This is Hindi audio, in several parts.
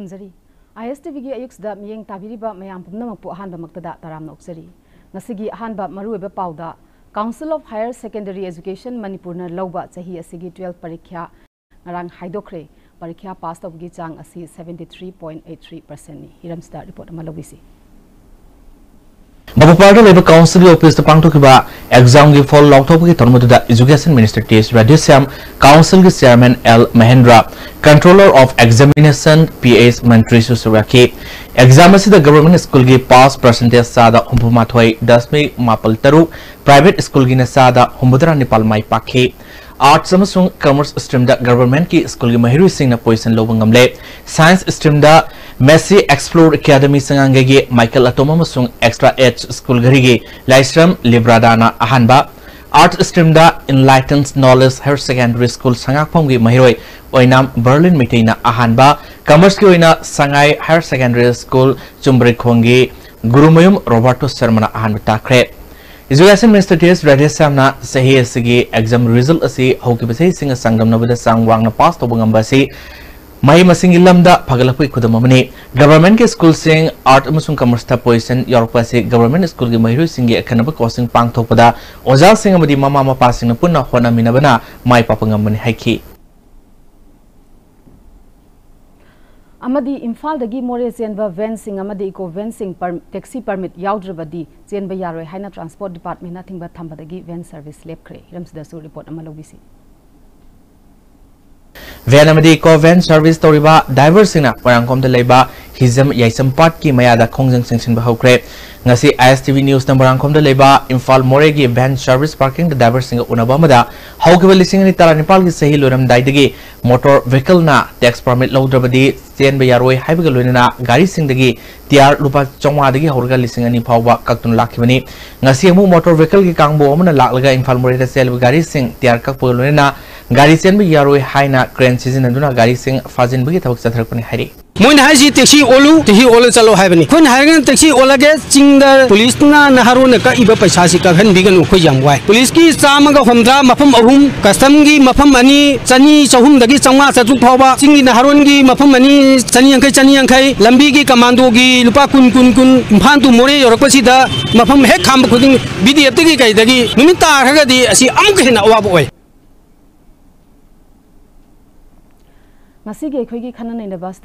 खुरुमजरी आईएसटीवी अयुक्सद मियें ताबिरिबा मयाम पुनमकपु अहानबमक्तदा तरामना उक्सरी ngasi ahanba maruiba pauda Council of Higher Secondary Education Manipurna lawba chahi asigi 12 parikha ngarang haidokre parikha pass tawgi chang asi 73.83% ni hiramsda report amalawisi Office the pangthokiba exam gi fall longthopki thormuda education minister ts radhyam council gi chairman l mahendra controller of examination ps mantri suswaki exam asida government school gi pass percentage sada humpuma thoi 10 mapal taru private school gi na sada humbudra nipal mai pakhe arts commerce stream government की स्कूल की महिला पोजिशन लोब गमले साइंस स्ट्रीम मेसी एक्सप्लोर अकेडमी संगे Michael Atom extra H school घरी लाइस्रम लिब्रादाना अहब art stream enlightens knowledge higher secondary school संगाफम की महिला बर्लिन मिटेना अहब कमर्स की संगाई हायर सेकेंडरी स्कूल चुम्बरीखोंगी गुरुमयुम रोबर्टो शर्मा अहब ताख्रे ꯏꯖꯨꯀꯦꯁꯟ ꯃꯤꯅꯤꯁꯇꯔ ꯔꯥꯙꯦꯁ ꯁ꯭ꯌꯥꯝꯅ ꯆꯍꯤ ꯑꯁꯤꯒꯤ ꯑꯦꯛꯖꯥꯝ ꯔꯤꯖꯜ ꯑꯁꯤ ꯍꯧꯈꯤꯕ ꯆꯍꯤꯁꯤꯡꯒ ꯆꯥꯡꯗꯝꯅꯕꯗ ꯆꯥꯡ ꯋꯥꯡꯅ ꯄꯥꯁ ꯇꯧꯕ ꯉꯝꯕ ꯑꯁꯤ ꯃꯍꯩ ꯃꯁꯤꯡꯒꯤ ꯂꯝꯗ ꯐꯒꯠꯂꯛꯄꯒꯤ ꯈꯨꯗꯝ ꯑꯃꯅꯤ ꯒꯚꯔꯟꯃꯦꯟꯠꯀꯤ ꯁ꯭ꯀꯨꯜꯁꯤꯡ ꯑꯥꯔꯠ ꯑꯃꯁꯨꯡ ꯀꯃꯔꯁꯇ ꯄꯣꯖꯤꯁꯟ ꯌꯥꯎꯔꯛꯄ ꯑꯁꯤ ꯒꯚꯔꯟꯃꯦꯟꯠ ꯁ꯭ꯀꯨꯜꯒꯤ ꯃꯍꯩꯔꯣꯏꯁꯤꯡꯒꯤ ꯑꯈꯟꯅꯕ ꯀꯣꯔꯁꯁꯤꯡ ꯄꯥꯡꯊꯣꯛꯄꯗ ꯑꯣꯖꯥꯁꯤꯡ ꯑꯃꯗꯤ ꯃꯃꯥ ꯃꯄꯥꯁꯤꯡꯅ ꯄꯨꯟꯅ ꯍꯣꯠꯅꯃꯤꯟꯅꯕꯅ ꯃꯥꯏ ꯄꯥꯛꯄ ꯉꯝꯕꯅꯤ ꯍꯥꯏꯈꯤ amadi imphal dagi more chenba van sing amadi eco van sing per taxi permit yaudrabadi chenba yaroi haina transport department na thingba thamba dagi van service lab kre hiramsida su report amalobisi van amadi eco van service toriba driver singna parangkom de leiba hizam yaisam part ki mayada khongjang singsin ba hokre ngasi ISTV news number angkom de leba Imphal More gi van service parking the driver singa unaba mada hawkeba lising ni tara Nepal gi sahi loram dai dagi motor vehicle na tax permit lawdrabadi lising ani phawba kaktun lakhibani ngasi mu motor vehicle gi kangbo amna laklaga Imphal More da sel gari sing tiar kakpo loina gari chen ba yaroi मोइन हाइसी टैक्सी ओलू टैक्सी ओल चलो हाइबनी खोन हाइगन टैक्सी ओलगे चिंग पुलिस नहारो न का इबा पैसा सी का हन बिगन खो वाई पुलिस की चाम हमद्रा मफम अहुम कस्टम की मफम अनि चनी चहुम चंगा चतु फावा चिंग की नहारोन की मफम अनि चनी अंकै चनी अंकै लंबी की कमांडो की लुपा कुन कुन कुन इम्फान तु मोरे योरकपसिदा मफम हेक खाम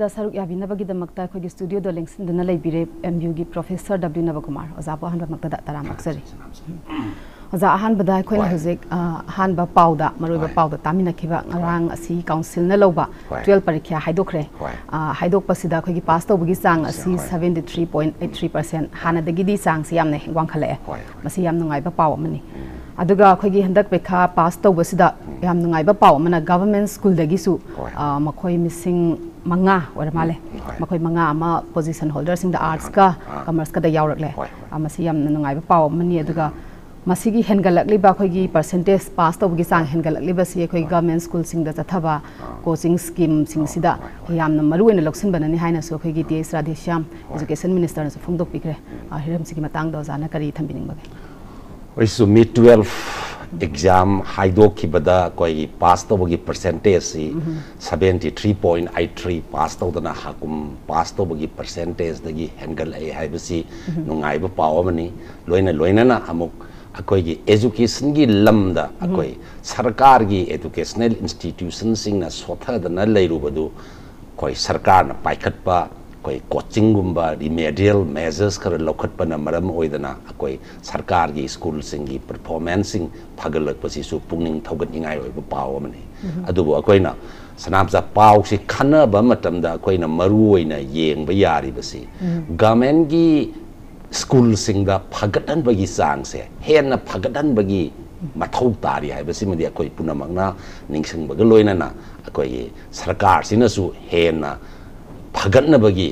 सरुक स्टूडियो लेंसन एम यू की प्रोफेसर डब्ल्यू नव कुमार ओजा अहमद तराम ओजा अहमद अहम पाद मरब पाद तामीनरंग काउंसिल लोब टूवेल परीक्षा हादोखरे हादोपसीद अखोगी पास तब की चांग seventy three point eight three percent हादगी चांग वाखल पाव अखोई हंदक पेखा पास तब से yam nungai ba pau mana government school dagi su makoi missing manga or male makoi manga ama position holder sing the arts ka commerce ka da yaurak le ama si yam nungai ba pau mani aduga masigi hengalakli ba khoi gi percentage pass to gi sang hengalakli ba si khoi government school sing da chathaba coaching scheme sing sida yam na maru en loksin banani haina so khoi gi ts radhesham education minister so phungdok pikre hiram sigi matang do jana kari thambining ba oi su mi 12 exam ꯍꯥꯏꯗꯣꯛꯈꯤꯕꯗ ꯑꯩꯈꯣꯏꯒꯤ ꯄꯥꯁ ꯇꯧꯕꯒꯤ ꯄꯔꯁꯦꯟꯇꯦꯖꯁꯤ seventy three point eight three pass ꯇꯧꯗꯅ ꯍꯥꯀꯨꯝ ꯄꯥꯁ ꯇꯧꯕꯒꯤ ꯄꯔꯁꯦꯟꯇꯦꯖꯗꯒꯤ ꯍꯦꯟꯒꯠꯂꯛꯑꯦ ꯍꯥꯏꯕꯁꯤ ꯅꯨꯡꯉꯥꯏꯕ ꯄꯥꯎ ꯑꯃꯅꯤ ꯂꯣꯏꯅ ꯂꯣꯏꯅꯅ ꯑꯃꯨꯛ ꯑꯩꯈꯣꯏꯒꯤ ꯑꯦꯖꯨꯀꯦꯁꯟꯒꯤ ꯂꯝꯗ ꯑꯩꯈꯣꯏ ꯁꯔꯀꯥꯔꯒꯤ ꯑꯦꯗꯨꯀꯦꯁꯅꯦꯜ ꯏꯟꯁꯇꯤꯇ꯭ꯌꯨꯁꯟꯁꯤꯡꯅ ꯁꯣꯊꯗꯅ ꯂꯩꯔꯨꯕꯗꯨ ꯑꯩꯈꯣꯏ ꯁꯔꯀꯥꯔꯅ ꯄꯥꯏꯈꯠꯄ ꯑꯩꯈꯣꯏ ꯀꯣꯆꯤꯡꯒꯨꯝꯕ ꯔꯤꯃꯦꯗꯤꯌꯦꯜ ꯃꯦꯖꯔꯁ ꯈꯔ ꯂꯧꯈꯠꯄꯅ ꯃꯔꯝ ꯑꯣꯏꯗꯅ ꯑꯩꯈꯣꯏ ꯁꯔꯀꯥꯔꯒꯤ ꯁ꯭ꯀꯨꯜꯁꯤꯡꯒꯤ ꯄꯔꯐꯣꯔꯃꯦꯟꯁꯁꯤꯡ ꯐꯒꯠꯂꯛꯄꯁꯤꯁꯨ ꯄꯨꯛꯅꯤꯡ ꯊꯧꯒꯠꯅꯤꯡꯉꯥꯏ ꯑꯣꯏꯕ ꯄꯥꯎ ꯑꯃꯅꯤ ꯑꯗꯨꯕꯨ ꯑꯩꯈꯣꯏꯅ ꯁꯅꯥꯃꯆꯥ ꯄꯥꯎꯁꯤ ꯈꯟꯅꯕ ꯃꯇꯝꯗ ꯑꯩꯈꯣꯏꯅ ꯃꯔꯨ ꯑꯣꯏꯅ ꯌꯦꯡꯕ ꯌꯥꯔꯤꯕꯁꯤ ꯒꯚꯔꯟꯃꯦꯟꯠꯒꯤ ꯁ꯭ꯀꯨꯜꯁꯤꯡꯗ ꯐꯒꯠꯍꯟꯕꯒꯤ ꯆꯥꯡꯁꯦ ꯍꯦꯟꯅ ꯐꯒꯠꯍꯟꯕꯒꯤ ꯃꯊꯧ ꯇꯥꯔꯤ ꯍꯥꯏꯕꯁꯤꯃꯗꯤ ꯑꯩꯈꯣꯏ ꯄꯨꯝꯅꯃꯛꯅ ꯅꯤꯡꯁꯤꯡꯕꯒ ꯂꯣꯏꯅꯅ ꯑꯩꯈꯣꯏꯒꯤ ꯁꯔꯀꯥꯔꯁꯤꯅꯁꯨ ꯍꯦꯟꯅ ꯐꯒꯠꯅꯕꯒꯤ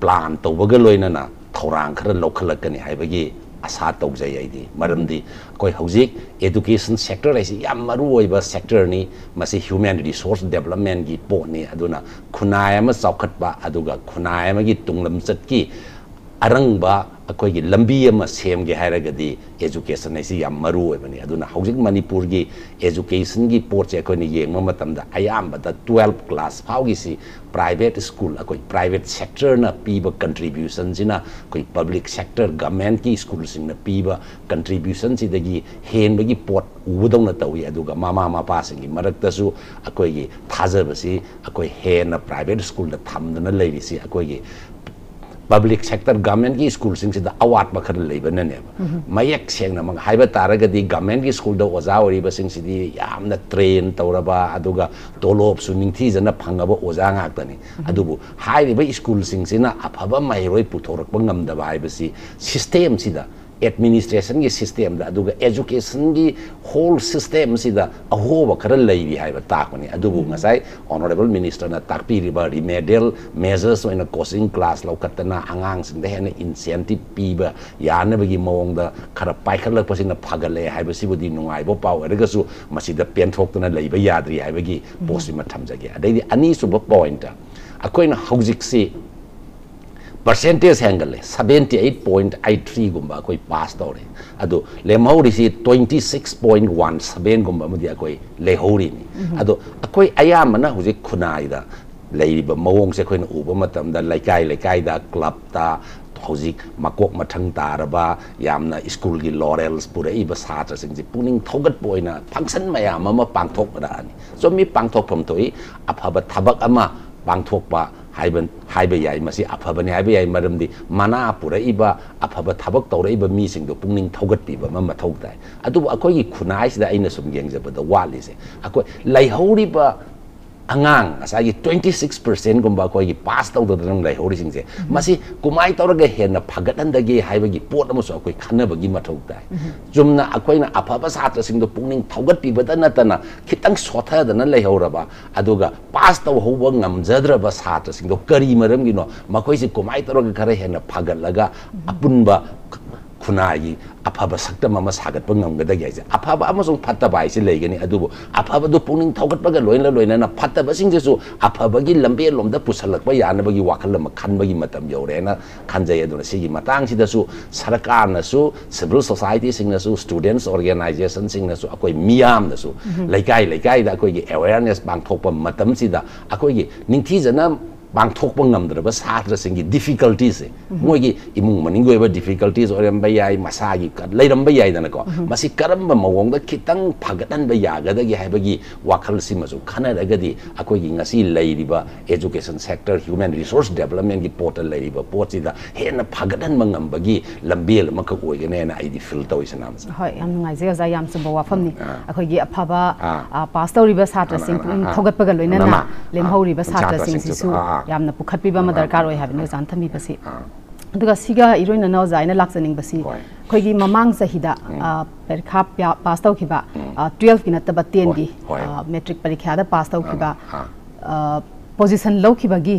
ꯄ꯭ꯂꯥꯟ ꯇꯧꯕꯒ ꯂꯣꯏꯅꯅ ꯊꯧꯔꯥꯡ ꯈꯔ ꯂꯧꯈꯠꯂꯛꯀꯅꯤ ꯍꯥꯏꯕꯒꯤ ꯑꯁꯥ ꯇꯧꯖꯩ ꯑꯩꯗꯤ ꯃꯔꯝꯗꯤ ꯑꯩꯈꯣꯏ ꯍꯧꯖꯤꯛ ꯑꯦꯗꯨꯀꯦꯁꯟ ꯁꯦꯛꯇꯔ ꯍꯥꯏꯁꯤ ꯌꯥꯝ ꯃꯔꯨꯑꯣꯏꯕ ꯁꯦꯛꯇꯔꯅꯤ ꯃꯁꯤ ꯍ꯭ꯌꯨꯃꯦꯟ ꯔꯤꯁꯣꯔꯁ ꯗꯦꯕꯂꯞꯃꯦꯟꯒꯤ ꯄꯣꯠꯅꯤ ꯑꯗꯨꯅ ꯈꯨꯟꯅꯥꯏ ꯑꯃ ꯆꯥꯎꯈꯠꯄ ꯑꯗꯨꯒ ꯈꯨꯟꯅꯥꯏ ꯑꯃꯒꯤ ꯇꯨꯡꯂꯝꯆꯠꯀꯤ ꯑꯔꯪꯕ ꯑꯩꯈꯣꯏꯒꯤ ꯂꯝꯕꯤ ꯑꯃ ꯁꯦꯝꯒꯦ ꯍꯥꯏꯔꯒꯗꯤ ꯑꯦꯖꯨꯀꯦꯁꯟ ꯍꯥꯏꯁꯤ ꯌꯥꯝ ꯃꯔꯨ ꯑꯣꯏꯕꯅꯤ ꯑꯗꯨꯅ ꯍꯧꯖꯤꯛ ꯃꯅꯤꯄꯨꯔꯒꯤ ꯑꯦꯖꯨꯀꯦꯁꯟꯒꯤ ꯄꯣꯠꯁꯦ ꯑꯩꯈꯣꯏꯅ ꯌꯦꯡꯕ ꯃꯇꯝꯗ ꯑꯌꯥꯝꯕꯗ ꯇꯨꯋꯦꯜꯞ ꯀ꯭ꯂꯥꯁ ꯐꯥꯎꯒꯤꯁꯤ ꯄ꯭ꯔꯥꯏꯚꯦꯠ ꯁ꯭ꯀꯨꯜ ꯑꯩꯈꯣꯏ ꯄ꯭ꯔꯥꯏꯚꯦꯠ ꯁꯦꯛꯇꯔꯅ ꯄꯤꯕ ꯀꯟꯇ꯭ꯔꯤꯕ꯭ꯌꯨꯁꯟꯁꯤꯅ ꯑꯩꯈꯣꯏ ꯄꯕ꯭ꯂꯤꯛ ꯁꯦꯛꯇꯔ ꯒꯃꯦꯟꯠꯀꯤ ꯁ꯭ꯀꯨꯜꯁꯤꯡꯅ ꯄꯤꯕ ꯀꯟꯇ꯭ꯔꯤꯕ꯭ꯌꯨꯁꯟꯁꯤꯗꯒꯤ ꯍꯦꯟꯕꯒꯤ ꯄꯣꯠ ꯎꯕꯗꯧꯅ ꯇꯧꯏ ꯑꯗꯨꯒ ꯃꯃꯥ ꯃꯄꯥꯁꯤꯡꯒꯤ ꯃꯔꯛꯇꯁꯨ ꯑꯩꯈꯣꯏꯒꯤ ꯊꯥꯖꯕꯁꯤ ꯑꯩꯈꯣꯏ ꯍꯦꯟꯅ ꯄ꯭ꯔꯥꯏꯚꯦꯠ ꯁ꯭ꯀꯨꯜꯗ ꯊꯝꯗꯨꯅ ꯂꯩꯔꯤꯁꯤ ꯑꯩꯈꯣꯏꯒꯤ ꯄꯕ꯭ꯂꯤꯛ ꯁꯦꯛꯇꯔ ꯒꯃꯦꯟꯒꯤ ꯁ꯭ꯀꯨꯜꯁꯤꯡꯁꯤꯗ ꯑꯋꯥꯠꯄ ꯈꯔ ꯂꯩꯕꯅꯅꯦꯕ ꯃꯌꯦꯛ ꯁꯦꯡꯅꯃꯛ ꯍꯥꯏꯕ ꯇꯥꯔꯒꯗꯤ ꯒꯃꯦꯟꯒꯤ ꯁ꯭ꯀꯨꯜꯗ ꯑꯣꯖꯥ ꯑꯣꯏꯔꯤꯕꯁꯤꯡꯁꯤꯗꯤ ꯌꯥꯝꯅ ꯇ꯭ꯔꯦꯟ ꯇꯧꯔꯕ ꯑꯗꯨꯒ ꯇꯣꯂꯣꯞꯁꯨ ꯅꯤꯡꯊꯤꯖꯅ ꯐꯪꯉꯕ ꯑꯣꯖꯥ ꯉꯥꯛꯇꯅꯤ ꯑꯗꯨꯕꯨ ꯍꯥꯏꯔꯤꯕ ꯁ꯭ꯀꯨꯜꯁꯤꯡꯁꯤꯅ ꯑꯐꯕ ꯃꯍꯩꯔꯣꯏ ꯄꯨꯊꯣꯔꯛꯄ ꯉꯝꯗꯕ ꯍꯥꯏꯕꯁꯤ ꯁꯤꯁꯇꯦꯝꯁꯤꯗ ꯑꯦꯗꯃꯤꯅꯤꯁꯇ꯭ꯔꯦꯁꯟꯒꯤ ꯁꯤꯁꯇꯦꯝꯗ ꯑꯗꯨꯒ ꯑꯦꯖꯨꯀꯦꯁꯟꯒꯤ ꯍꯣꯜ ꯁꯤꯁꯇꯦꯝꯁꯤꯗ ꯑꯍꯣꯕ ꯈꯔ ꯂꯩꯔꯤ ꯍꯥꯏꯕ ꯇꯥꯛꯄꯅꯤ ꯑꯗꯨꯕꯨ ꯉꯁꯥꯏ ꯑꯣꯅꯔꯦꯕꯜ ꯃꯤꯅꯤꯁꯇꯔꯅ ꯇꯥꯛꯄꯤꯔꯤꯕ ꯔꯤꯃꯦꯗꯤꯌꯦꯜ ꯃꯦꯖꯔꯁ ꯑꯣꯏꯅ ꯀꯣꯆꯤꯡ ꯀ꯭ꯂꯥꯁ ꯂꯧꯈꯠꯇꯅ ꯑꯉꯥꯡꯁꯤꯡꯗ ꯍꯦꯟꯅ ꯏꯟꯁꯦꯟꯇꯤꯞ ꯄꯤꯕ ꯌꯥꯅꯕꯒꯤ ꯃꯑꯣꯡꯗ ꯈꯔ ꯄꯥꯏꯈꯠꯂꯛꯄꯁꯤꯅ ꯐꯒꯠꯂꯛꯑꯦ ꯍꯥꯏꯕꯁꯤꯕꯨꯗꯤ ꯅꯨꯡꯉꯥꯏꯕ ꯄꯥꯎ ꯑꯣꯏꯔꯒꯁꯨ ꯃꯁꯤꯗ ꯄꯦꯟꯊꯣꯛꯇꯅ ꯂꯩꯕ ꯌꯥꯗ꯭ꯔꯤ ꯍꯥꯏꯕꯒꯤ ꯄꯣꯠꯁꯤꯃ ꯊꯝꯖꯒꯦ ꯑꯗꯩꯗꯤ ꯑꯅꯤꯁꯨꯕ ꯄꯣꯏꯟꯇ ꯑꯩꯈꯣꯏꯅ ꯍꯧꯖꯤꯛꯁꯤ ꯄꯔꯁꯦꯟꯇꯦꯖ ꯍꯦꯟꯒꯠꯂꯦ ꯁꯕꯦꯟꯇꯤ ꯑꯩꯠ ꯄꯣꯏꯟ ꯑꯩꯠ ꯊ꯭ꯔꯤꯒꯨꯝꯕ ꯑꯩꯈꯣꯏ ꯄꯥꯁ ꯇꯧꯔꯦ ꯑꯗꯣ ꯂꯦꯝꯍꯧꯔꯤꯁꯤ ꯇ꯭ꯋꯦꯟꯇꯤ ꯁꯤꯛꯁ ꯄꯣꯏꯟ ꯋꯥꯟ ꯁꯕꯦꯟꯒꯨꯝꯕ ꯑꯃꯗꯤ ꯑꯩꯈꯣꯏ ꯂꯩꯍꯧꯔꯤꯅꯤ ꯑꯗꯣ ꯑꯩꯈꯣꯏ ꯑꯌꯥꯝꯕꯅ ꯍꯧꯖꯤꯛ ꯈꯨꯟꯅꯥꯏꯗ ꯂꯩꯔꯤꯕ ꯃꯑꯣꯡꯁꯦ ꯑꯩꯈꯣꯏꯅ ꯎꯕ ꯃꯇꯝꯗ ꯂꯩꯀꯥꯏ ꯂꯩꯀꯥꯏꯗ ꯀ꯭ꯂꯕꯇ ꯍꯧꯖꯤꯛ ꯃꯀꯣꯛ ꯃꯊꯪ ꯇꯥꯔꯕ ꯌꯥꯝꯅ ꯁ꯭ꯀꯨꯜꯒꯤ ꯂꯣꯔꯦꯜꯁ ꯄꯨꯔꯛꯏꯕ ꯁꯥꯇ꯭ꯔꯁꯤꯡꯁꯦ ꯄꯨꯛꯅꯤꯡ ꯊꯧꯒꯠꯄ ꯑꯣꯏꯅ ꯐꯪꯁꯟ ꯃꯌꯥꯝ ꯑꯃ ꯄꯥꯡꯊꯣꯛꯄꯔꯛꯑꯅꯤ ꯆꯨꯝꯃꯤ ꯄꯥꯡꯊꯣꯛꯐꯝ ꯊꯣꯛꯏ ꯑꯐꯕ ꯊꯕꯛ ꯑꯃ ꯄꯥꯡꯊꯣꯛꯄ ꯍꯥꯏꯕ ꯍꯥꯏꯕ ꯌꯥꯏ ꯃꯁꯤ ꯑꯐꯕꯅꯤ ꯍꯥꯏꯕ ꯌꯥꯏ ꯃꯔꯝꯗꯤ ꯃꯅꯥ ꯄꯨꯔꯛꯏꯕ ꯑꯐꯕ ꯊꯕꯛ ꯇꯧꯔꯛꯏꯕ ꯃꯤꯁꯤꯡꯗꯣ ꯄꯨꯛꯅꯤꯡ ꯊꯧꯒꯠꯄꯤꯕ ꯑꯃ ꯃꯊꯧ ꯇꯥꯏ ꯑꯗꯨꯕꯨ ꯑꯩꯈꯣꯏꯒꯤ ꯈꯨꯟꯅꯥꯏꯁꯤꯗ ꯑꯩꯅ ꯁꯨꯝ ꯌꯦꯡꯖꯕꯗ ꯋꯥꯠꯂꯤꯁꯦ ꯑꯩꯈꯣꯏ ꯂꯩꯍꯧꯔꯤꯕ ꯑꯉꯥꯡ ꯉꯁꯥꯏꯒꯤ ꯇ꯭ꯋꯦꯟꯇꯤ ꯁꯤꯛꯁ ꯄꯔꯁꯦꯟꯒꯨꯝꯕ ꯑꯩꯈꯣꯏꯒꯤ ꯄꯥꯁ ꯇꯧꯗꯗꯅ ꯂꯩꯍꯧꯔꯤꯁꯤꯡꯁꯦ ꯃꯁꯤ ꯀꯃꯥꯏꯅ ꯇꯧꯔꯒ ꯍꯦꯟꯅ ꯐꯒꯠꯍꯟꯗꯒꯦ ꯍꯥꯏꯕꯒꯤ ꯄꯣꯠ ꯑꯃꯁꯨ ꯑꯩꯈꯣꯏ ꯈꯟꯅꯕꯒꯤ ꯃꯊꯧ ꯇꯥꯏ ꯆꯨꯝꯅ ꯑꯩꯈꯣꯏꯅ ꯑꯐꯕ ꯁꯥꯇ꯭ꯔꯁꯤꯡꯗꯣ ꯄꯨꯛꯅꯤꯡ ꯊꯧꯒꯠꯄꯤꯕꯇ ꯅꯠꯇꯅ ꯈꯤꯇꯪ ꯁꯣꯊꯗꯅ ꯂꯩꯍꯧꯔꯕ ꯑꯗꯨꯒ ꯄꯥꯁ ꯇꯧꯍꯧꯕ ꯉꯝꯖꯗ꯭ꯔꯕ ꯁꯥꯇ꯭ꯔꯁꯤꯡꯗꯣ ꯀꯔꯤ ꯃꯔꯝꯒꯤꯅꯣ ꯃꯈꯣꯏꯁꯤ ꯀꯃꯥꯏꯅ ꯇꯧꯔꯒ ꯈꯔ ꯍꯦꯟꯅ ꯐꯒꯠꯂꯒ ꯑꯄꯨꯟꯕ ꯈꯨꯟꯅꯥꯏꯒꯤ ꯑꯐꯕ ꯁꯛꯇꯝ ꯑꯃ ꯁꯥꯒꯠꯄ ꯉꯝꯒꯗꯒꯦ ꯍꯥꯏꯁꯦ ꯑꯐꯕ ꯑꯃꯁꯨꯡ ꯐꯠꯇꯕ ꯍꯥꯏꯁꯤ ꯂꯩꯒꯅꯤ ꯑꯗꯨꯕꯨ ꯑꯐꯕꯗꯨ ꯄꯨꯛꯅꯤꯡ ꯊꯧꯒꯠꯄꯒ ꯂꯣꯏꯅ ꯂꯣꯏꯅꯅ ꯐꯠꯇꯕꯁꯤꯡꯁꯤꯁꯨ ꯑꯐꯕꯒꯤ ꯂꯝꯕꯦꯜꯂꯣꯝꯗ ꯄꯨꯁꯜꯂꯛꯄ ꯌꯥꯅꯕꯒꯤ ꯋꯥꯈꯜ ꯑꯃ ꯈꯟꯕꯒꯤ ꯃꯇꯝ ꯌꯧꯔꯦꯅ ꯈꯟꯖꯩ ꯑꯗꯨꯅ ꯁꯤꯒꯤ ꯃꯇꯥꯡꯁꯤꯗꯁꯨ ꯁꯔꯀꯥꯔꯅꯁꯨ ꯁꯤꯚꯤꯜ ꯁꯣꯁꯥꯏꯇꯤꯁꯤꯡꯅꯁꯨ ꯁ꯭ꯇꯨꯗꯦꯟꯁ ꯑꯣꯔꯒꯅꯥꯏꯖꯦꯁꯟꯁꯤꯡꯅꯁꯨ ꯑꯩꯈꯣꯏ ꯃꯤꯌꯥꯝꯅꯁꯨ ꯂꯩꯀꯥꯏ ꯂꯩꯀꯥꯏꯗ ꯑꯩꯈꯣꯏꯒꯤ ꯑꯦꯋꯦꯌꯔꯅꯦꯁ ꯄꯥꯡꯊꯣꯛꯄ ꯃꯇꯝꯁꯤꯗ ꯑꯩꯈꯣꯏꯒꯤ ꯅꯤꯡꯊꯤꯖꯅ पांथोप गमद्रब छात्र डिफिकल्टीस मोगी इमुंग मनिंग डिफिकल्टीस मसा लेरब यादनको करब मौोंग खितंग फगटनब यागदगे है वाखल खनरगदी अखोब education sector human resource development की पोट लेब पोची हेन फगटनबी लंबेल अगने फील तौ नाइजे वाफमनी अखोगी अफब पास तौरीब छात्र पुनिंग थोगटपग लोइनना लेमहौरीब छात्र ꯑꯣꯖꯥ ꯌꯥꯝ ꯆꯨꯝꯕ ꯋꯥꯐꯝꯅꯤ ꯑꯩꯈꯣꯏꯒꯤ ꯑꯐꯕ ꯄꯥꯁ ꯇꯧꯔꯤꯕ ꯁꯥꯇ꯭ꯔꯁꯤꯡ ꯄꯨꯛꯅꯤꯡ ꯊꯧꯒꯠꯄꯒ ꯂꯣꯏꯅꯅ ꯂꯦꯝꯍꯧꯔꯤꯕ ꯁꯥꯇ꯭ꯔꯁꯤꯡꯁꯤꯁꯨ ꯌꯥꯝꯅ ꯄꯨꯈꯠꯄꯤꯕ ꯑꯃ ꯗꯔꯀꯥꯔ ꯑꯣꯏ ꯍꯥꯏꯕꯅꯤ ꯑꯣꯖꯥꯅ ꯊꯝꯕꯤꯕꯁꯤ ꯑꯗꯨꯒ ꯁꯤꯒ ꯏꯔꯣꯏꯅꯅ ꯑꯣꯖꯥ ꯑꯩꯅ ꯂꯥꯛꯆꯅꯤꯡꯕꯁꯤ ꯑꯩꯈꯣꯏꯒꯤ ꯃꯃꯥꯡ ꯆꯍꯤꯗ ꯄꯔꯤꯈꯥ ꯄꯥꯁ ꯇꯧꯈꯤꯕ ꯇꯨꯌꯦꯜꯐꯀꯤ ꯅꯠꯇꯕ ꯇꯦꯟꯒꯤ ꯃꯦꯇ꯭ꯔꯤꯛ ꯄꯔꯤꯈ꯭ꯌꯥꯗ ꯄꯥꯁ ꯇꯧꯈꯤꯕ ꯄꯣꯖꯤꯁꯟ ꯂꯧꯈꯤꯕꯒꯤ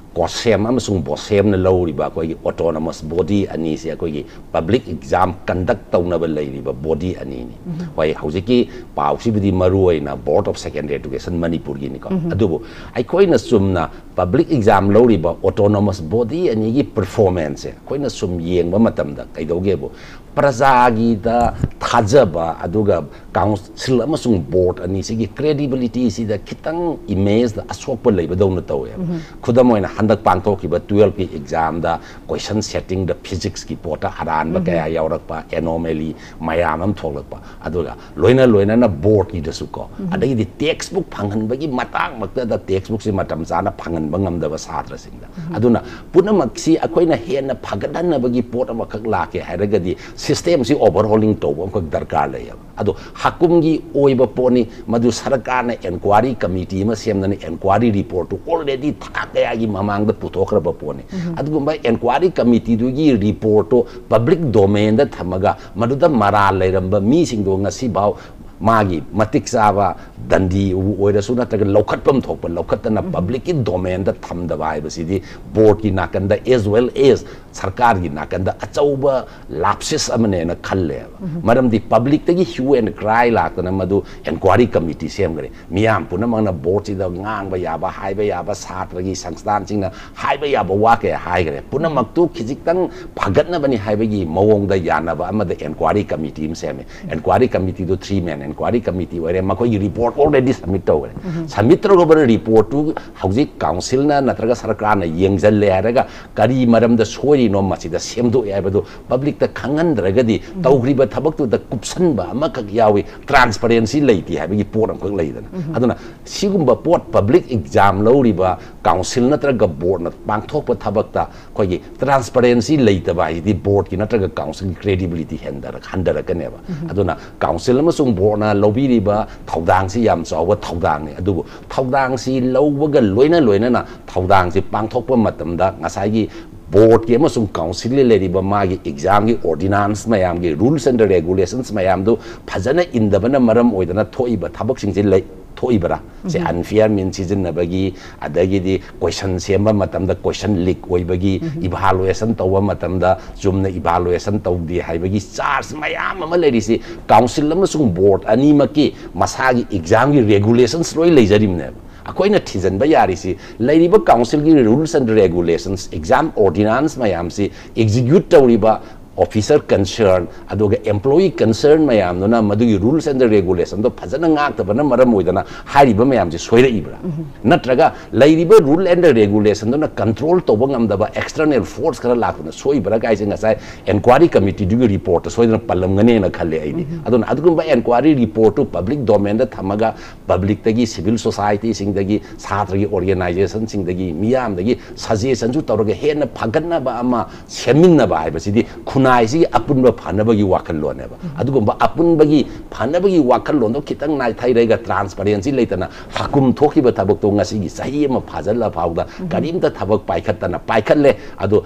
कोसेम अमसुंग बोसेम ने लौरिबा कोई ऑटोनोमस बोडी अनी से कोई पब्लिक एग्ज़ाम कंडक्ट तौनब लेरिबा बॉडी अनी ने होय हौजिकी पाउसिबिदि board of secondary education Manipur गी निको अदुबो आइ कोइना सुमना पब्लिक एग्ज़ाम लौरिबा ऑटोनोमस बॉडी अनी गी परफॉर्मेंस कोइना सुम येंगबा मतम ꯄ꯭ꯔꯖꯥꯒꯤꯗ ꯊꯥꯖꯕ ꯑꯗꯨꯒ ꯀꯥꯎꯟꯁꯤꯜ ꯑꯃꯁꯨꯡ ꯕꯣꯔꯗ ꯑꯅꯤꯁꯤꯒꯤ ꯀ꯭ꯔꯦꯗꯤꯕꯤꯂꯤꯇꯤꯁꯤꯗ ꯈꯤꯇꯪ ꯏꯃꯦꯖꯇ ꯑꯁꯣꯛꯄ ꯂꯩꯕꯗꯧꯅ ꯇꯧꯋꯦꯕ ꯈꯨꯗꯝ ꯑꯣꯏꯅ ꯍꯟꯗꯛ ꯄꯥꯡꯊꯣꯛꯈꯤꯕ ꯇꯨꯌꯦꯜꯞꯀꯤ ꯑꯦꯛꯖꯥꯝꯗ ꯀꯣꯏꯁꯟ ꯁꯦꯠꯇꯤꯡꯗ ꯐꯤꯖꯤꯛꯁꯀꯤ ꯄꯣꯠꯇ ꯑꯔꯥꯟꯕ ꯀꯌꯥ ꯌꯥꯎꯔꯛꯄ ꯑꯦꯅꯣꯃꯦꯂꯤ ꯃꯌꯥꯝ ꯑꯃ ꯊꯣꯛꯂꯛꯄ ꯑꯗꯨꯒ ꯂꯣꯏꯅ ꯂꯣꯏꯅꯅ ꯕꯣꯔꯗꯀꯤꯗꯁꯨ ꯀꯣ ꯑꯗꯒꯤꯗꯤ ꯇꯦꯛꯁ ꯕꯨꯛ ꯐꯪꯍꯟꯕꯒꯤ ꯃꯇꯥꯡꯃꯛꯇꯗ ꯇꯦꯛꯁ ꯕꯨꯛꯁꯤ ꯃꯇꯝ ꯆꯥꯅ ꯐꯪꯍꯟꯕ ꯉꯝꯗꯕ ꯁꯥꯇ꯭ꯔꯁꯤꯡꯗ ꯑꯗꯨꯅ ꯄꯨꯝꯅꯃꯛꯁꯤ ꯑꯩꯈꯣꯏꯅ ꯍꯦꯟꯅ ꯐꯒꯠꯍꯟꯅꯕꯒꯤ ꯄꯣꯠ ꯑꯃꯈꯛ ꯂꯥꯛꯀꯦ ꯍꯥꯏꯔꯒꯗꯤ ꯁꯤꯁꯇꯦꯝꯁꯤ ꯑꯣꯚꯔꯍꯣꯂꯤꯡ ꯇꯧꯕ ꯑꯃꯈꯛ ꯗꯔꯀꯥꯔ ꯂꯩꯌꯦꯕ ꯑꯗꯣ ꯍꯥꯀꯨꯝꯒꯤ ꯑꯣꯏꯕ ꯄꯣꯠꯅꯤ ꯃꯗꯨ ꯁꯔꯀꯥꯔꯅ ꯑꯦꯟꯀ꯭ꯋꯥꯔꯤ ꯀꯃꯤꯇꯤ ꯑꯃ ꯁꯦꯝꯗꯅ ꯑꯦꯟꯀ꯭ꯋꯥꯔꯤ ꯔꯤꯄꯣꯔꯠꯇꯨ ꯑꯣꯜꯔꯦꯗꯤ ꯊꯥ ꯀꯌꯥꯒꯤ ꯃꯃꯥꯡꯗ ꯄꯨꯊꯣꯛꯈ꯭ꯔꯕ ꯄꯣꯠꯅꯤ ꯑꯗꯨꯒꯨꯝꯕ ꯑꯦꯟꯀ꯭ꯋꯥꯔꯤ ꯀꯃꯤꯇꯤꯗꯨꯒꯤ ꯔꯤꯄꯣꯔꯠꯇꯨ ꯄꯕ꯭ꯂꯤꯛ ꯗꯣꯃꯦꯟꯗ ꯊꯝꯃꯒ ꯃꯗꯨꯗ ꯃꯔꯥꯜ ꯂꯩꯔꯝꯕ ꯃꯤꯁꯤꯡꯗꯣ ꯉꯁꯤꯐꯥꯎ मागी मतिक चाबा दंडी ओइरसु नत्रग लौखटपम थोप लौखटना पब्लिक की डोमेन द थमदबा हाइबसिदी बोर्ड की नाकंदा एज वेल एज सरकार की नाक अचौब लापसेस खलने मरमी पब्लिक ह्यू एंड क्राइ लातना एनक्वारी कमीटी सेमगरे मैं पुनमें बोर्ड सेब्र की संस्थानगरे पुनम खिजित भगतनी मौन एनक्वारी कमिटी सेमें एनक्वारी कमिटी तो थ्री मैन एनक्वारी कमिटी होर मैं रिपोर्ट ऑलरेडी सबमिट तौर सबमिट्रब रिपोर्ट तो हजिक काउंसिल नत्रग सरकार येजल है कई ka yawi transparency leiti hai ba gi pot am khak leidana aduna sigumba pot public exam lawriba council natraga board na pangthokpa thabakta khogi transparency leitaba di board ki natraga council ki credibility hendara board की कौंसिल्ली मांग एग्ज़ाम की ओरदीनांस मैम की रूल्स एंड रेगुलेसन्स मैम फजना इनबन मरम थोड़ी थोबरा से अनफेयर मीन सिजनबी कोशन सेम कोशन लीक होगी इवालुएसन तब मतम इभालुएसन तौदे है चार्ज मैम से कौंसिल बोर्ड अनीम की मसा की एग्ज़ाम की रेगुलेसन्स लोई अखोइना थिजनबा यारिसी काउंसिल की rules and regulations exam ordinance मयामसी execute तौरिबा ऑफिसर कंसर्न अदुगा एम्प्लॉई कंसर्न नुना मदुगी रूल्स एंड सोइरा इब्रा नत्रगा लैरिबा रूल एंड रेगुलेशन दोना कंट्रोल तोबा ngamdaba एक्सटर्नल फोर्स करा लाखना सोइब्रा गाइजे ngasai enquiry committee दुगी रिपोर्ट सोइदना पलमगने ना खले आइदि अदुना अदुगुम्बा enquiry report to public domain da thamaga public tagi civil society sing dagi छात्र की ऑर्गेनाइजेशन सिंग दगी मियाम दगी सजेशन जु तौरगे हेन फगन्ना बा अमा सेमिन्ना बा हाइबसिदी खुनाइसी अपुनब फानबगी वाखल्लोनेबा अदुगुम्बा अपुनबगी फानबगी वाखल्लोन दो खितंग नाइ थाइरेगा ट्रांसपेरेंसी लेतना हकुम थोखिबा थबक तो ngasi सही अमा फाजल्ला फाउदा करीमता थबक पाइखतना पाइखल्ले अदो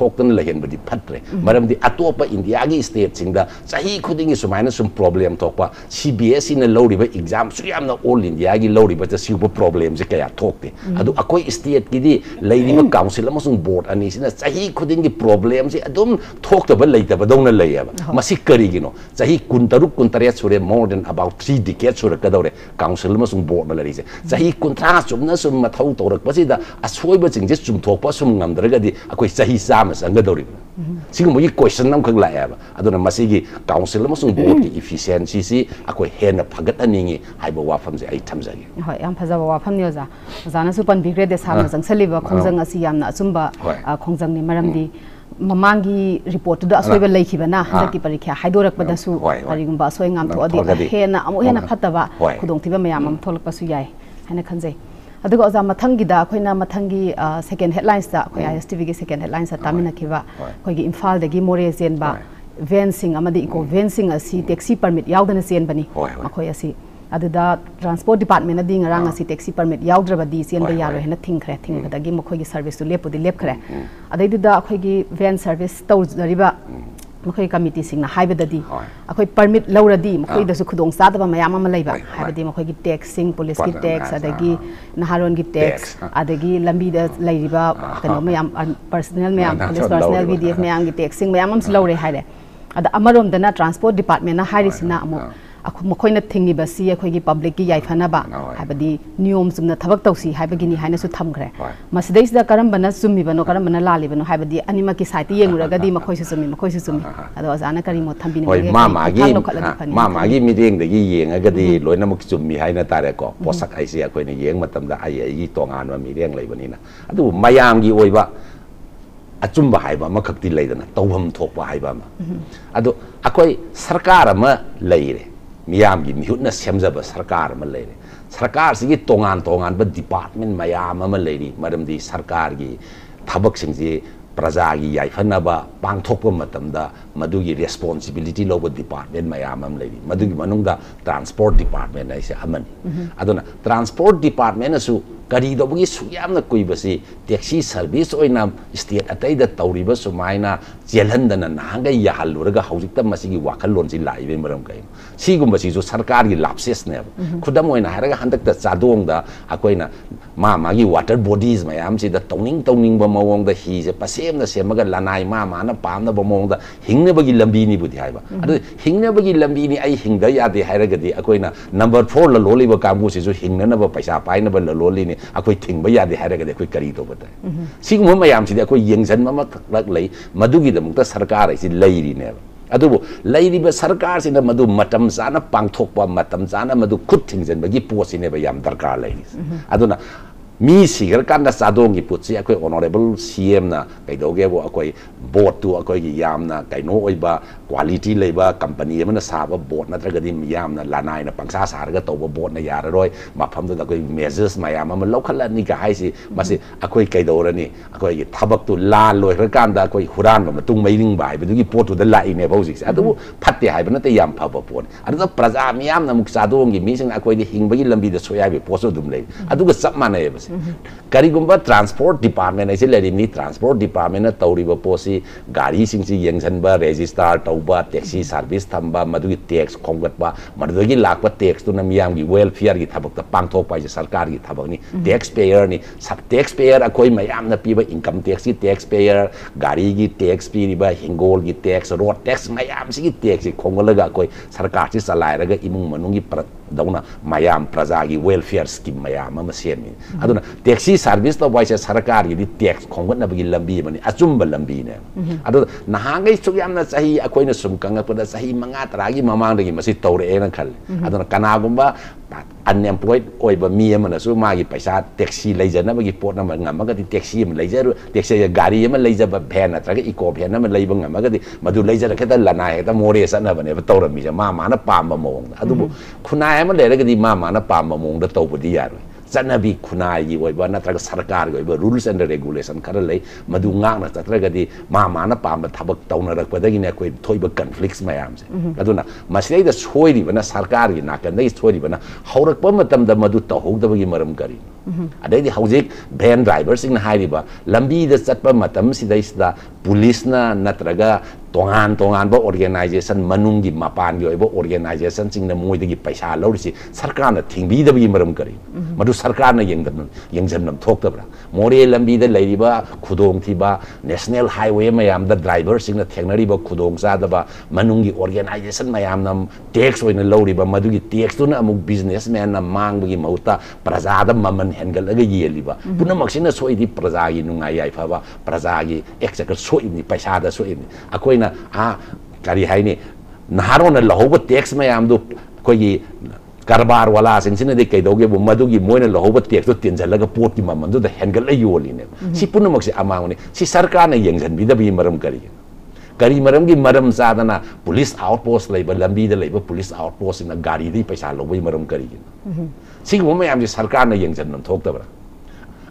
एज बोर्ड अनिमकी क्रेडिबिलिटी मांगकनी अदुना बोर्ड अमसुंग काउंसिल ना तौरिबि तौबिरिबा थबक से हम एप्रिशिएट तौजै अकोइना तौजबगा लोइना हौजिक पांथोइबा एग्ज़ाम सिस्टम द लेरिबा प्रॉब्लम्स लुपसोल मयाम से सही खुदिंगी सुम थोक्तन लेहनबदी फत्रे मरमदी अतोप इंडिया की स्टेट सिंगदा सही खुदिंगी सुमाइना सुम प्रॉब्लम थोकपा सीबीएसई ने लौरिबा एग्ज़ाम सुयामना ऑल इंडिया की लौरिबा त सिगुबा प्रॉब्लम से कया थोकते अदु अकोइ स्टेट की दी लेरिबा काउंसिल अमसुंग बोर्ड ꯆꯪꯒꯗꯧꯔꯤꯕꯅꯣ ꯁꯤꯒꯨꯝꯕꯒꯤ ꯀꯣꯏꯁꯟ ꯑꯃꯈꯛ ꯂꯥꯛꯑꯦꯕ ꯑꯗꯨꯅ ꯃꯁꯤꯒꯤ ꯀꯥꯎꯟꯁꯤꯜ ꯑꯃꯁꯨꯡ ꯕꯣꯔꯗꯀꯤ ꯏꯐꯤꯁꯤꯌꯦꯟꯁꯤꯁꯤ ꯑꯩꯈꯣꯏ ꯍꯦꯟꯅ ꯐꯒꯠꯍꯟꯅꯤꯡꯉꯤ ꯍꯥꯏꯕ ꯋꯥꯐꯝꯁꯦ ꯑꯩ ꯊꯝꯖꯒꯦ ꯍꯣꯏ ꯌꯥꯝ ꯐꯖꯕ ꯋꯥꯐꯝꯅꯤ ꯑꯣꯖꯥ ꯑꯣꯖꯥꯅꯁꯨ ꯄꯟꯕꯤꯈ꯭ꯔꯦ ꯗꯦꯁꯥꯝꯅ ꯆꯪꯁꯜꯂꯤꯕ ꯈꯣꯡꯖꯪ ꯑꯁꯤ ꯌꯥꯝꯅ ꯑꯆꯨꯝꯕ ꯈꯣꯡꯖꯪꯅꯤ ꯃꯔꯝꯗꯤ ꯃꯃꯥꯡꯒꯤ ꯔꯤꯄꯣꯔꯠꯇꯨꯗ ꯑꯁꯣꯏꯕ ꯂꯩꯈꯤꯕꯅ ꯍꯟꯗꯛꯀꯤ ꯄꯔꯤꯈ꯭ꯌꯥ ꯍꯥꯏꯗꯣꯔꯛꯄꯗꯁꯨ ꯀꯔꯤꯒꯨꯝꯕ ꯑꯁꯣꯏ ꯉꯥꯝꯊꯣꯛꯑꯗꯤ ꯍꯦꯟꯅ ꯑꯃꯨꯛ ꯍꯦꯟꯅ ꯐꯠꯇꯕ ꯈꯨꯗꯣꯡꯊꯤꯕ ꯃꯌꯥꯝ ꯑꯃ ꯊꯣꯛꯂꯛꯄꯁꯨ ꯌꯥꯏ ꯍꯥꯏꯅ ꯈꯟꯖꯩ phajaba wafam ni oza zana su pan bigre de sam jang saliba khongjang asi yamna achumba khongjang ni maramdi mamangi report da asoiba leikibana handaki parikha haidorakpadasu karigumba asoi ngam thoadi hena amu hena phataba khudong thiba mayam am tholakpasu yai hana khanjai अदुग ओजा मथंगिदा अखोइना मथंगी सेकेंड हेडलाइंस दा अखोइ आईएसटीवी की सेकेंड हेडलाइंस तामिना खिबा अखोइगी इम्फाल दगी मोरे पुलिस पर्सनल सिंग अमदी इको वेन सिंग असी टैक्सी परमिट यावदना चेनबनी अखोइ असी अदुदा ट्रांसपोर्ट डिपार्टमेंट दी ngarang asi ꯃꯈꯣꯏꯅ ꯊꯤꯡꯉꯤꯕꯁꯤ ꯑꯩꯈꯣꯏꯒꯤ ꯄꯕ꯭ꯂꯤꯛꯀꯤ ꯌꯥꯏꯐꯅꯕ ꯍꯥꯏꯕꯗꯤ ꯅꯤꯌꯣꯝ ꯆꯨꯝꯅ ꯊꯕꯛ ꯇꯧꯁꯤ ꯍꯥꯏꯕꯒꯤꯅꯤ ꯍꯥꯏꯅꯁꯨ ꯊꯝꯈ꯭ꯔꯦ ꯃꯁꯤꯗꯩꯁꯤꯗ ꯀꯔꯝꯕꯅ ꯆꯨꯝꯃꯤꯕꯅꯣ ꯀꯔꯝꯕꯅ ꯂꯥꯜꯂꯤꯕꯅꯣ ꯍꯥꯏꯕꯗꯤ ꯑꯅꯤꯃꯛꯀꯤ ꯁꯥꯏꯠꯇ ꯌꯦꯡꯉꯨꯔꯒꯗꯤ ꯃꯈꯣꯏꯁꯨ ꯆꯨꯝꯃꯤ ꯃꯈꯣꯏꯁꯨ ꯆꯨꯝꯃꯤ ꯑꯗꯣ ꯑꯣꯖꯥꯅ ꯀꯔꯤ ꯃꯣꯠ ꯊꯝꯕꯤꯅꯤꯡꯕꯒꯦ ꯃꯥ ꯃꯥꯒꯤ ꯃꯥ ꯃꯥꯒꯤ ꯃꯤꯠꯌꯦꯡꯗꯒꯤ ꯌꯦꯡꯉꯒꯗꯤ ꯂꯣꯏꯅꯃꯛ ꯆꯨꯝꯃꯤ ꯍꯥꯏꯅ ꯇꯥꯔꯦꯀꯣ ꯄꯣꯠꯁꯛ ꯍꯥꯏꯁꯦ ꯑꯩꯈꯣꯏꯅ ꯌꯦꯡ ꯃꯇꯝꯗ ꯑꯩ ꯑꯩꯒꯤ ꯇꯣꯉꯥꯟꯕ ꯃꯤꯠꯌꯦꯡ ꯂꯩꯕꯅꯤꯅ ꯑꯗꯨꯕꯨ ꯃꯌꯥꯝꯒꯤ ꯑꯣꯏꯕ ꯑꯆꯨꯝꯕ ꯍꯥꯏꯕ ꯑꯃꯈꯛꯇꯤ ꯂꯩꯗꯅ ꯇꯧꯐꯝ ꯊꯣꯛꯄ ꯍꯥꯏꯕ ꯑꯃ ꯑꯗꯣ ꯑꯩꯈꯣꯏ ꯁꯔꯀꯥꯔ ꯑꯃ ꯂꯩꯔꯦ ꯃꯤꯌꯥꯝꯒꯤ ꯃꯤꯍꯨꯠꯅ ꯁꯦꯝꯖꯕ ꯁꯔꯀꯥꯔ ꯑꯃ ꯂꯩꯔꯦ ꯁꯔꯀꯥꯔꯁꯤꯒꯤ ꯇꯣꯉꯥꯟ ꯇꯣꯉꯥꯟꯕ ꯗꯤꯄꯥꯔꯠꯃꯦꯟ ꯃꯌꯥꯝ ꯑꯃ ꯂꯩꯔꯤ ꯃꯔꯝꯗꯤ ꯁꯔꯀꯥꯔꯒꯤ ꯊꯕꯛꯁꯤꯡꯁꯤ ꯄ꯭ꯔꯖꯥꯒꯤ ꯌꯥꯏꯐꯅꯕ ꯄꯥꯡꯊꯣꯛꯄ ꯃꯇꯝꯗ ꯃꯗꯨꯒꯤ ꯔꯦꯁꯄꯣꯟꯁꯤꯕꯤꯂꯤꯇꯤ ꯂꯧꯕ ꯗꯤꯄꯥꯔꯠꯃꯦꯟ ꯃꯌꯥꯝ ꯑꯃ ꯂꯩꯔꯤ ꯃꯗꯨꯒꯤ ꯃꯅꯨꯡꯗ ꯇ꯭ꯔꯥꯟꯁꯄꯣꯔꯠ ꯗꯤꯄꯥꯔꯠꯃꯦꯟ ꯍꯥꯏꯁꯦ ꯑꯃꯅꯤ ꯑꯗꯨꯅ ꯇ꯭ꯔꯥꯟꯁꯄꯣꯔꯠ ꯗꯤꯄꯥꯔꯠꯃꯦꯟꯅꯁꯨ ꯀꯔꯤꯗꯧꯕꯒꯤ ꯁꯨꯛ ꯌꯥꯝꯅ ꯀꯨꯏꯕꯁꯤ ꯇꯦꯛꯁꯤ ꯁꯔꯚꯤꯁ ꯑꯣꯏꯅ ꯁ꯭ꯇꯦꯠ ꯑꯇꯩꯗ ꯇꯧꯔꯤꯕ ꯁꯨꯃꯥꯏꯅ ꯆꯦꯜꯍꯟꯗꯅ ꯅꯍꯥꯟꯈꯩ ꯌꯥꯍꯜꯂꯨꯔꯒ ꯍꯧꯖꯤꯛꯇ ꯃꯁꯤꯒꯤ ꯋꯥꯈꯜꯂꯣꯟꯁꯤ ꯂꯥꯛꯏꯕꯒꯤ ꯃꯔꯝ ꯀꯩꯅꯣ ꯁꯤꯒꯨꯝꯕꯁꯤꯁꯨ ꯁꯔꯀꯥꯔꯒꯤ ꯂꯥꯞꯁꯦꯁꯅꯦꯕ ꯈꯨꯗꯝ ꯑꯣꯏꯅ ꯍꯥꯏꯔꯒ ꯍꯟꯗꯛꯇ ꯆꯥꯗꯣꯡꯗ ꯑꯩꯈꯣꯏꯅ ꯃꯥ ꯃꯥꯒꯤ ꯋꯥꯇꯔ ꯕꯣꯗꯤꯁ ꯃꯌꯥꯝꯁꯤꯗ ꯇꯧꯅꯤꯡ ꯇꯧꯅꯤꯡꯕ ꯃꯑꯣꯡꯗ ꯍꯤꯁꯦ ꯄꯁꯦꯝꯅ ꯁꯦꯝꯃꯒ ꯂꯅꯥꯏ ꯃꯥ ꯃꯥꯅ ꯄꯥꯝꯅꯕ ꯃꯑꯣꯡꯗ ꯍꯤꯡꯅꯕꯒꯤ ꯂꯝꯕꯤꯅꯤꯕꯨꯗꯤ ꯍꯥꯏꯕ ꯑꯗꯨ ꯍꯤꯡꯅꯕꯒꯤ ꯂꯝꯕꯤꯅꯤ ꯑꯩ ꯍꯤꯡꯗ ꯌꯥꯗꯦ ꯍꯥꯏꯔꯒꯗꯤ ꯑꯩꯈꯣꯏꯅ ꯅꯝꯕꯔ ꯐꯣꯔ ꯂꯂꯣꯜꯂꯤꯕ ꯀꯥꯡꯕꯨꯁꯤꯁꯨ ꯍꯤꯡꯅꯅꯕ ꯄꯩꯁꯥ ꯄꯥꯏꯅꯕ ꯂꯂꯣꯜꯂꯤꯅꯤ ꯑꯩꯈꯣꯏ ꯊꯤꯡꯕ ꯌꯥꯗꯦ ꯍꯥꯏꯔꯒꯗꯤ ꯑꯩꯈꯣꯏ ꯀꯔꯤ ꯇꯧꯕ ꯇꯥꯏ ꯁꯤꯒꯨꯝꯕ ꯃꯌꯥꯝꯁꯤꯗꯤ ꯑꯩꯈꯣꯏ ꯌꯦꯡꯁꯤꯟꯕ ꯑꯃꯈꯛ ꯂꯩ ꯃꯗꯨꯒꯤꯗꯃꯛꯇ ꯁꯔꯀꯥꯔ ꯍꯥꯏꯁꯤ ꯂꯩꯔꯤꯅꯦꯕ ꯑꯗꯨꯕꯨ ꯂꯩꯔꯤꯕ ꯁꯔꯀꯥꯔꯁꯤꯅ ꯃꯗꯨ ꯃꯇꯝ ꯆꯥꯅ ꯄꯥꯡꯊꯣꯛꯄ ꯃꯇꯝ ꯆꯥꯅ ꯃꯗꯨ ꯈꯨꯠ ꯊꯤꯡꯖꯤꯟꯕꯒꯤ ꯄꯣꯠꯁꯤꯅꯦꯕ ꯌꯥꯝ ꯗꯔꯀꯥꯔ ꯂꯩꯔꯤꯁꯦ ꯑꯗꯨꯅ mi si gar kan da sado ngi put si akoi honorable cm na kai do ge bo akoi board tu akoi gi yam na kai no oi ba quality le ba company am na sa ba board na tra ga dim yam na la nai na pangsa sa sa ga to ba board na yar roi. Ma pham da akoi measures ma yam ma local la ni ga hai si ma si akoi kai do ra ni akoi gi thabak tu la loi ra kan da akoi huran ma tung mai ning bai ba du gi pot tu da la i ne ba usik sa du mm-hmm. phatte hai ba na te yam pha ba pot ar da praja mi yam na muk sa do ngi mi sing akoi di hing ba gi lambi da so ya bi pot so dum le mm-hmm. adu ga sap ma na ye ba ꯀꯔꯤꯒꯨꯝꯕ ꯇ꯭ꯔꯥꯟꯁꯄꯣꯔꯠ ꯗꯤꯄꯥꯔꯠꯃꯦꯟ ꯍꯥꯏꯁꯤ ꯂꯩꯔꯤꯕꯅꯤ ꯇ꯭ꯔꯥꯟꯁꯄꯣꯔꯠ ꯗꯤꯄꯥꯔꯠꯃꯦꯟꯅ ꯇꯧꯔꯤꯕ ꯄꯣꯠꯁꯤ ꯒꯥꯔꯤꯁꯤꯡꯁꯤ ꯌꯦꯡꯁꯤꯟꯕ ꯔꯦꯖꯤꯁꯇꯥꯔ ꯇꯧꯕ ꯇꯦꯛꯁꯤ ꯁꯥꯔꯚꯤꯁ ꯊꯝꯕ ꯃꯗꯨꯒꯤ ꯇꯦꯛꯁ ꯈꯣꯝꯒꯠꯄ ꯃꯗꯨꯗꯒꯤ ꯂꯥꯛꯄ ꯇꯦꯛꯁꯇꯨꯅ ꯃꯤꯌꯥꯝꯒꯤ ꯋꯦꯜꯐꯤꯌꯔꯒꯤ ꯊꯕꯛꯇ ꯄꯥꯡꯊꯣꯛꯄ ꯍꯥꯏꯁꯦ ꯁꯔꯀꯥꯔꯒꯤ ꯊꯕꯛꯅꯤ ꯇꯦꯛꯁ ꯄꯦꯌꯔꯅꯤ ꯇꯦꯛꯁ ꯄꯦꯌꯔ ꯑꯩꯈꯣꯏ ꯃꯌꯥꯝꯅ ꯄꯤꯕ ꯏꯟꯀꯝ ꯇꯦꯛꯁꯀꯤ ꯇꯦꯛꯁ ꯄꯦꯌꯔ ꯒꯥꯔꯤꯒꯤ ꯇꯦꯛꯁ ꯄꯤꯔꯤꯕ ꯍꯤꯡꯒꯣꯜꯒꯤ ꯇꯦꯛꯁ ꯔꯣꯗ ꯇꯦꯛꯁ ꯃꯌꯥꯝꯁꯤꯒꯤ ꯇꯦꯛꯁꯁꯤ ꯈꯣꯝꯒꯠꯂꯒ ꯑꯩꯈꯣꯏ ꯁꯔꯀꯥꯔꯁꯤ ꯆꯂꯥꯏꯔꯒ ꯏꯃꯨꯡ ꯃꯅꯨꯡꯒꯤ ꯗꯧꯅ ꯃꯌꯥꯝ ꯄ꯭ꯔꯖꯥꯒꯤ ꯋꯦꯜꯐꯤꯌꯔ ꯁ꯭ꯀꯤꯝ ꯃꯌꯥꯝ ꯑꯃ ꯁꯦꯝꯃꯤ ꯑꯗꯨꯅ ꯇꯦꯛꯁꯤ ꯁꯥꯔꯚꯤꯁ ꯇꯧꯕ ꯍꯥꯏꯁꯦ ꯁꯔꯀꯥꯔꯒꯤꯗꯤ ꯇꯦꯛꯁ ꯈꯣꯝꯒꯠꯅꯕꯒꯤ ꯂꯝꯕꯤ ꯑꯃꯅꯤ ꯑꯆꯨꯝꯕ ꯂꯝꯕꯤꯅꯦ ꯑꯗꯨ ꯅꯍꯥꯟꯈꯩ ꯁꯨꯛ ꯌꯥꯝꯅ ꯆꯍꯤ ꯑꯩꯈꯣꯏꯅ ꯁꯨꯝ ꯈꯪꯉꯛꯄꯗ ꯆꯍꯤ ꯃꯉꯥ ꯇꯔꯥꯒꯤ ꯃꯃꯥꯡꯗꯒꯤ ꯃꯁꯤ ꯇꯧꯔꯛꯑꯦꯅ ꯈꯜꯂꯤ ꯑꯗꯨꯅ ꯀꯅꯥꯒꯨꯝꯕ ꯑꯟꯑꯦꯝꯄ꯭ꯂꯣꯏꯗ ꯑꯣꯏꯕ ꯃꯤ ꯑꯃꯅꯁꯨ ꯃꯥꯒꯤ ꯄꯩꯁꯥ ꯇꯦꯛꯁꯤ ꯂꯩꯖꯅꯕꯒꯤ ꯄꯣꯠ ꯑꯃ ꯉꯝꯃꯒꯗꯤ ꯇꯦꯛꯁꯤ ꯑꯃ ꯂꯩꯖꯔꯨ ꯇꯦꯛꯁꯤ ꯒꯥꯔꯤ ꯑꯃ ꯂꯩꯖꯕ ꯚꯦꯟ ꯅꯠꯇ꯭ꯔꯒ ꯏꯀꯣ ꯚꯦꯟ ꯑꯃ ꯂꯩꯕ ꯉꯝꯃꯒꯗꯤ ꯃꯗꯨ ꯂꯩꯖꯔ ꯍꯦꯛꯇ ꯂꯅꯥꯏ ꯍꯦꯛꯇ ꯃꯣꯔꯦ ꯆꯠꯅꯕꯅꯦꯕ ꯇꯧꯔꯝꯃꯤꯁꯦ ꯃꯥ ꯃꯥꯅ ꯄꯥꯝꯕ ꯃꯑꯣꯡꯗ ꯑꯗꯨꯕꯨ ꯈꯨꯟꯅꯥꯏ ꯑꯃ ꯂꯩꯔꯒꯗꯤ ꯃꯥ ꯃꯥꯅ ꯄꯥꯝꯕ ꯃꯑꯣꯡꯗ ꯇꯧꯕꯗꯤ ꯌꯥꯔꯣꯏ ꯆꯠꯅꯕꯤ ꯈꯨꯟꯅꯥꯏꯒꯤ ꯑꯣꯏꯕ ꯅꯠꯇ꯭ꯔꯒ ꯁꯔꯀꯥꯔꯒꯤ ꯑꯣꯏꯕ ꯔꯨꯜꯁ ꯑꯦꯟ ꯔꯦꯒꯨꯂꯦꯁꯟ ꯈꯔ ꯂꯩ ꯃꯗꯨ ꯉꯥꯛꯅ ꯆꯠꯇ꯭ꯔꯒꯗꯤ ꯃꯥ ꯃꯥꯅ ꯄꯥꯝꯕ ꯊꯕꯛ ꯇꯧꯅꯔꯛꯄꯗꯒꯤꯅꯦ ꯑꯩꯈꯣꯏ ꯊꯣꯛꯏꯕ ꯀꯟꯐ꯭ꯂꯤꯛꯁ ꯃꯌꯥꯝꯁꯦ ꯑꯗꯨꯅ ꯃꯁꯤꯗꯩꯗ ꯁꯣꯏꯔꯤꯕꯅ ꯁꯔꯀꯥꯔꯒꯤ ꯅꯥꯀꯟꯗꯒꯤ ꯁꯣꯏꯔꯤꯕꯅ ꯍꯧꯔꯛꯄ ꯃꯇꯝꯗ ꯃꯗꯨ ꯇꯧꯍꯧꯗꯕꯒꯤ ꯃꯔꯝ ꯀꯔꯤꯅꯣ ꯑꯗꯩꯗꯤ ꯍꯧꯖꯤꯛ ꯚꯦꯟ ꯗ꯭ꯔꯥꯏꯚꯔꯁꯤꯡꯅ ꯍꯥꯏꯔꯤꯕ ꯂꯝꯕꯤꯗ ꯆꯠꯄ ꯃꯇꯝꯁꯤꯗꯩꯁꯤꯗ ꯄꯨꯂꯤꯁꯅ ꯅꯠꯇ꯭ꯔꯒ तोꯉाꯟ ꯇꯣꯉꯥꯟꯕ ꯑꯣꯔꯒꯅꯥꯏꯖꯦꯁꯟ ꯃꯅꯨꯡꯒꯤ ꯃꯄꯥꯟꯒꯤ ꯑꯣꯏꯕ ꯑꯣꯔꯒꯅꯥꯏꯖꯦꯁꯟꯁꯤꯡꯅ ꯃꯣꯏꯗꯒꯤ ꯄꯩꯁꯥ ꯂꯧꯔꯤꯁꯤ ꯁꯔꯀꯥꯔꯅ ꯊꯤꯡꯕꯤꯗꯕꯒꯤ ꯃꯔꯝ ꯀꯔꯤ ꯃꯗꯨ ꯁꯔꯀꯥꯔꯅ ꯌꯦꯡꯁꯤꯟꯐꯝ ꯊꯣꯛꯇꯕ꯭ꯔꯥ ꯃꯣꯔꯦ ꯂꯝꯕꯤꯗ ꯂꯩꯔꯤꯕ ꯈꯨꯗꯣꯡꯊꯤꯕ ꯅꯦꯁꯅꯦꯜ ꯍꯥꯏꯋꯦ ꯃꯌꯥꯝꯗ ꯗ꯭ꯔꯥꯏꯚꯔꯁꯤꯡꯅ ꯊꯦꯡꯅꯔꯤꯕ ꯈꯨꯗꯣꯡꯆꯥꯗꯕ ꯃꯅꯨꯡꯒꯤ ꯑꯣꯔꯒꯅꯥꯏꯖꯦꯁꯟ ꯃꯌꯥꯝꯅ ꯇꯦꯛꯁ ꯑꯣꯏꯅ ꯂꯧꯔꯤꯕ ꯃꯗꯨꯒꯤ ꯇꯦꯛꯁꯇꯨꯅ ꯑꯃꯨꯛ ꯕꯤꯖꯤꯅꯦꯁꯃꯦꯟꯅ ꯃꯥꯡꯕꯒꯤ ꯃꯍꯨꯠꯇ ꯄ꯭ꯔꯖꯥꯗ ꯃꯃꯟ ꯍꯦꯟꯒꯠꯂꯒ ꯌꯦꯜꯂꯤꯕ ꯄꯨꯝꯅꯃꯛꯁꯤꯅ ꯁꯣꯛꯏꯗꯤ ꯄ꯭ꯔꯖꯥꯒꯤ ꯅꯨꯡꯉꯥꯏ ꯌꯥꯏꯐꯕ ꯄ꯭ꯔꯖꯥꯒꯤ ꯑꯦꯛꯆꯀꯔ ꯁꯣꯛꯏꯕꯅꯤ ꯄꯩꯁꯥꯗ ꯁꯣꯛꯏꯕꯅꯤ ꯑꯩꯈꯣꯏ ꯑꯩꯈꯣꯏꯅ ꯑꯥ ꯀꯔꯤ ꯍꯥꯏꯅꯤ ꯅꯍꯥꯔꯣꯟꯅ ꯂꯧꯍꯧꯕ ꯇꯦꯛꯁ ꯃꯌꯥꯝꯗꯨ ꯑꯩꯈꯣꯏꯒꯤ ꯀꯔꯕꯥꯔ ꯋꯥꯂꯥꯁꯤꯡꯁꯤꯅꯗꯤ ꯀꯩꯗꯧꯒꯦꯕꯨ ꯃꯗꯨꯒꯤ ꯃꯣꯏꯅ ꯂꯧꯍꯧꯕ ꯇꯦꯛꯁꯇꯣ ꯇꯦꯟꯖꯜꯂꯒ ꯄꯣꯠꯀꯤ ꯃꯃꯜꯗꯨꯗ ꯍꯦꯟꯒꯠꯂ ꯌꯣꯜꯂꯤꯅꯦꯕ ꯁꯤ ꯄꯨꯝꯅꯃꯛꯁꯦ ꯑꯃꯥꯡꯕꯅꯤ ꯁꯤ ꯁꯔꯀꯥꯔꯅ ꯌꯦꯡꯁꯤꯟꯕꯤꯗꯕꯒꯤ ꯃꯔꯝ ꯀꯔꯤꯒꯤꯅꯣ ꯀꯔꯤ ꯃꯔꯝꯒꯤ ꯃꯔꯝ ꯆꯥꯗꯅ ꯄꯨꯂꯤꯁ ꯑꯥꯎꯠꯄꯣꯁ ꯂꯩꯕ ꯂꯝꯕꯤꯗ ꯂꯩꯕ ꯄꯨꯂꯤꯁ ꯑꯥꯎꯠꯄꯣꯁꯁꯤꯡꯅ ꯒꯥꯔꯤꯗꯒꯤ ꯄꯩꯁꯥ ꯂꯧꯕꯒꯤ ꯃꯔꯝ ꯀꯔꯤꯒꯤꯅꯣ ꯁꯤꯒꯨꯝꯕ ꯃꯌꯥꯝꯁꯦ ꯁꯔꯀꯥꯔꯅ ꯌꯦꯡꯁꯤꯟꯐꯝ ꯊꯣꯛꯇꯕ꯭ꯔꯥ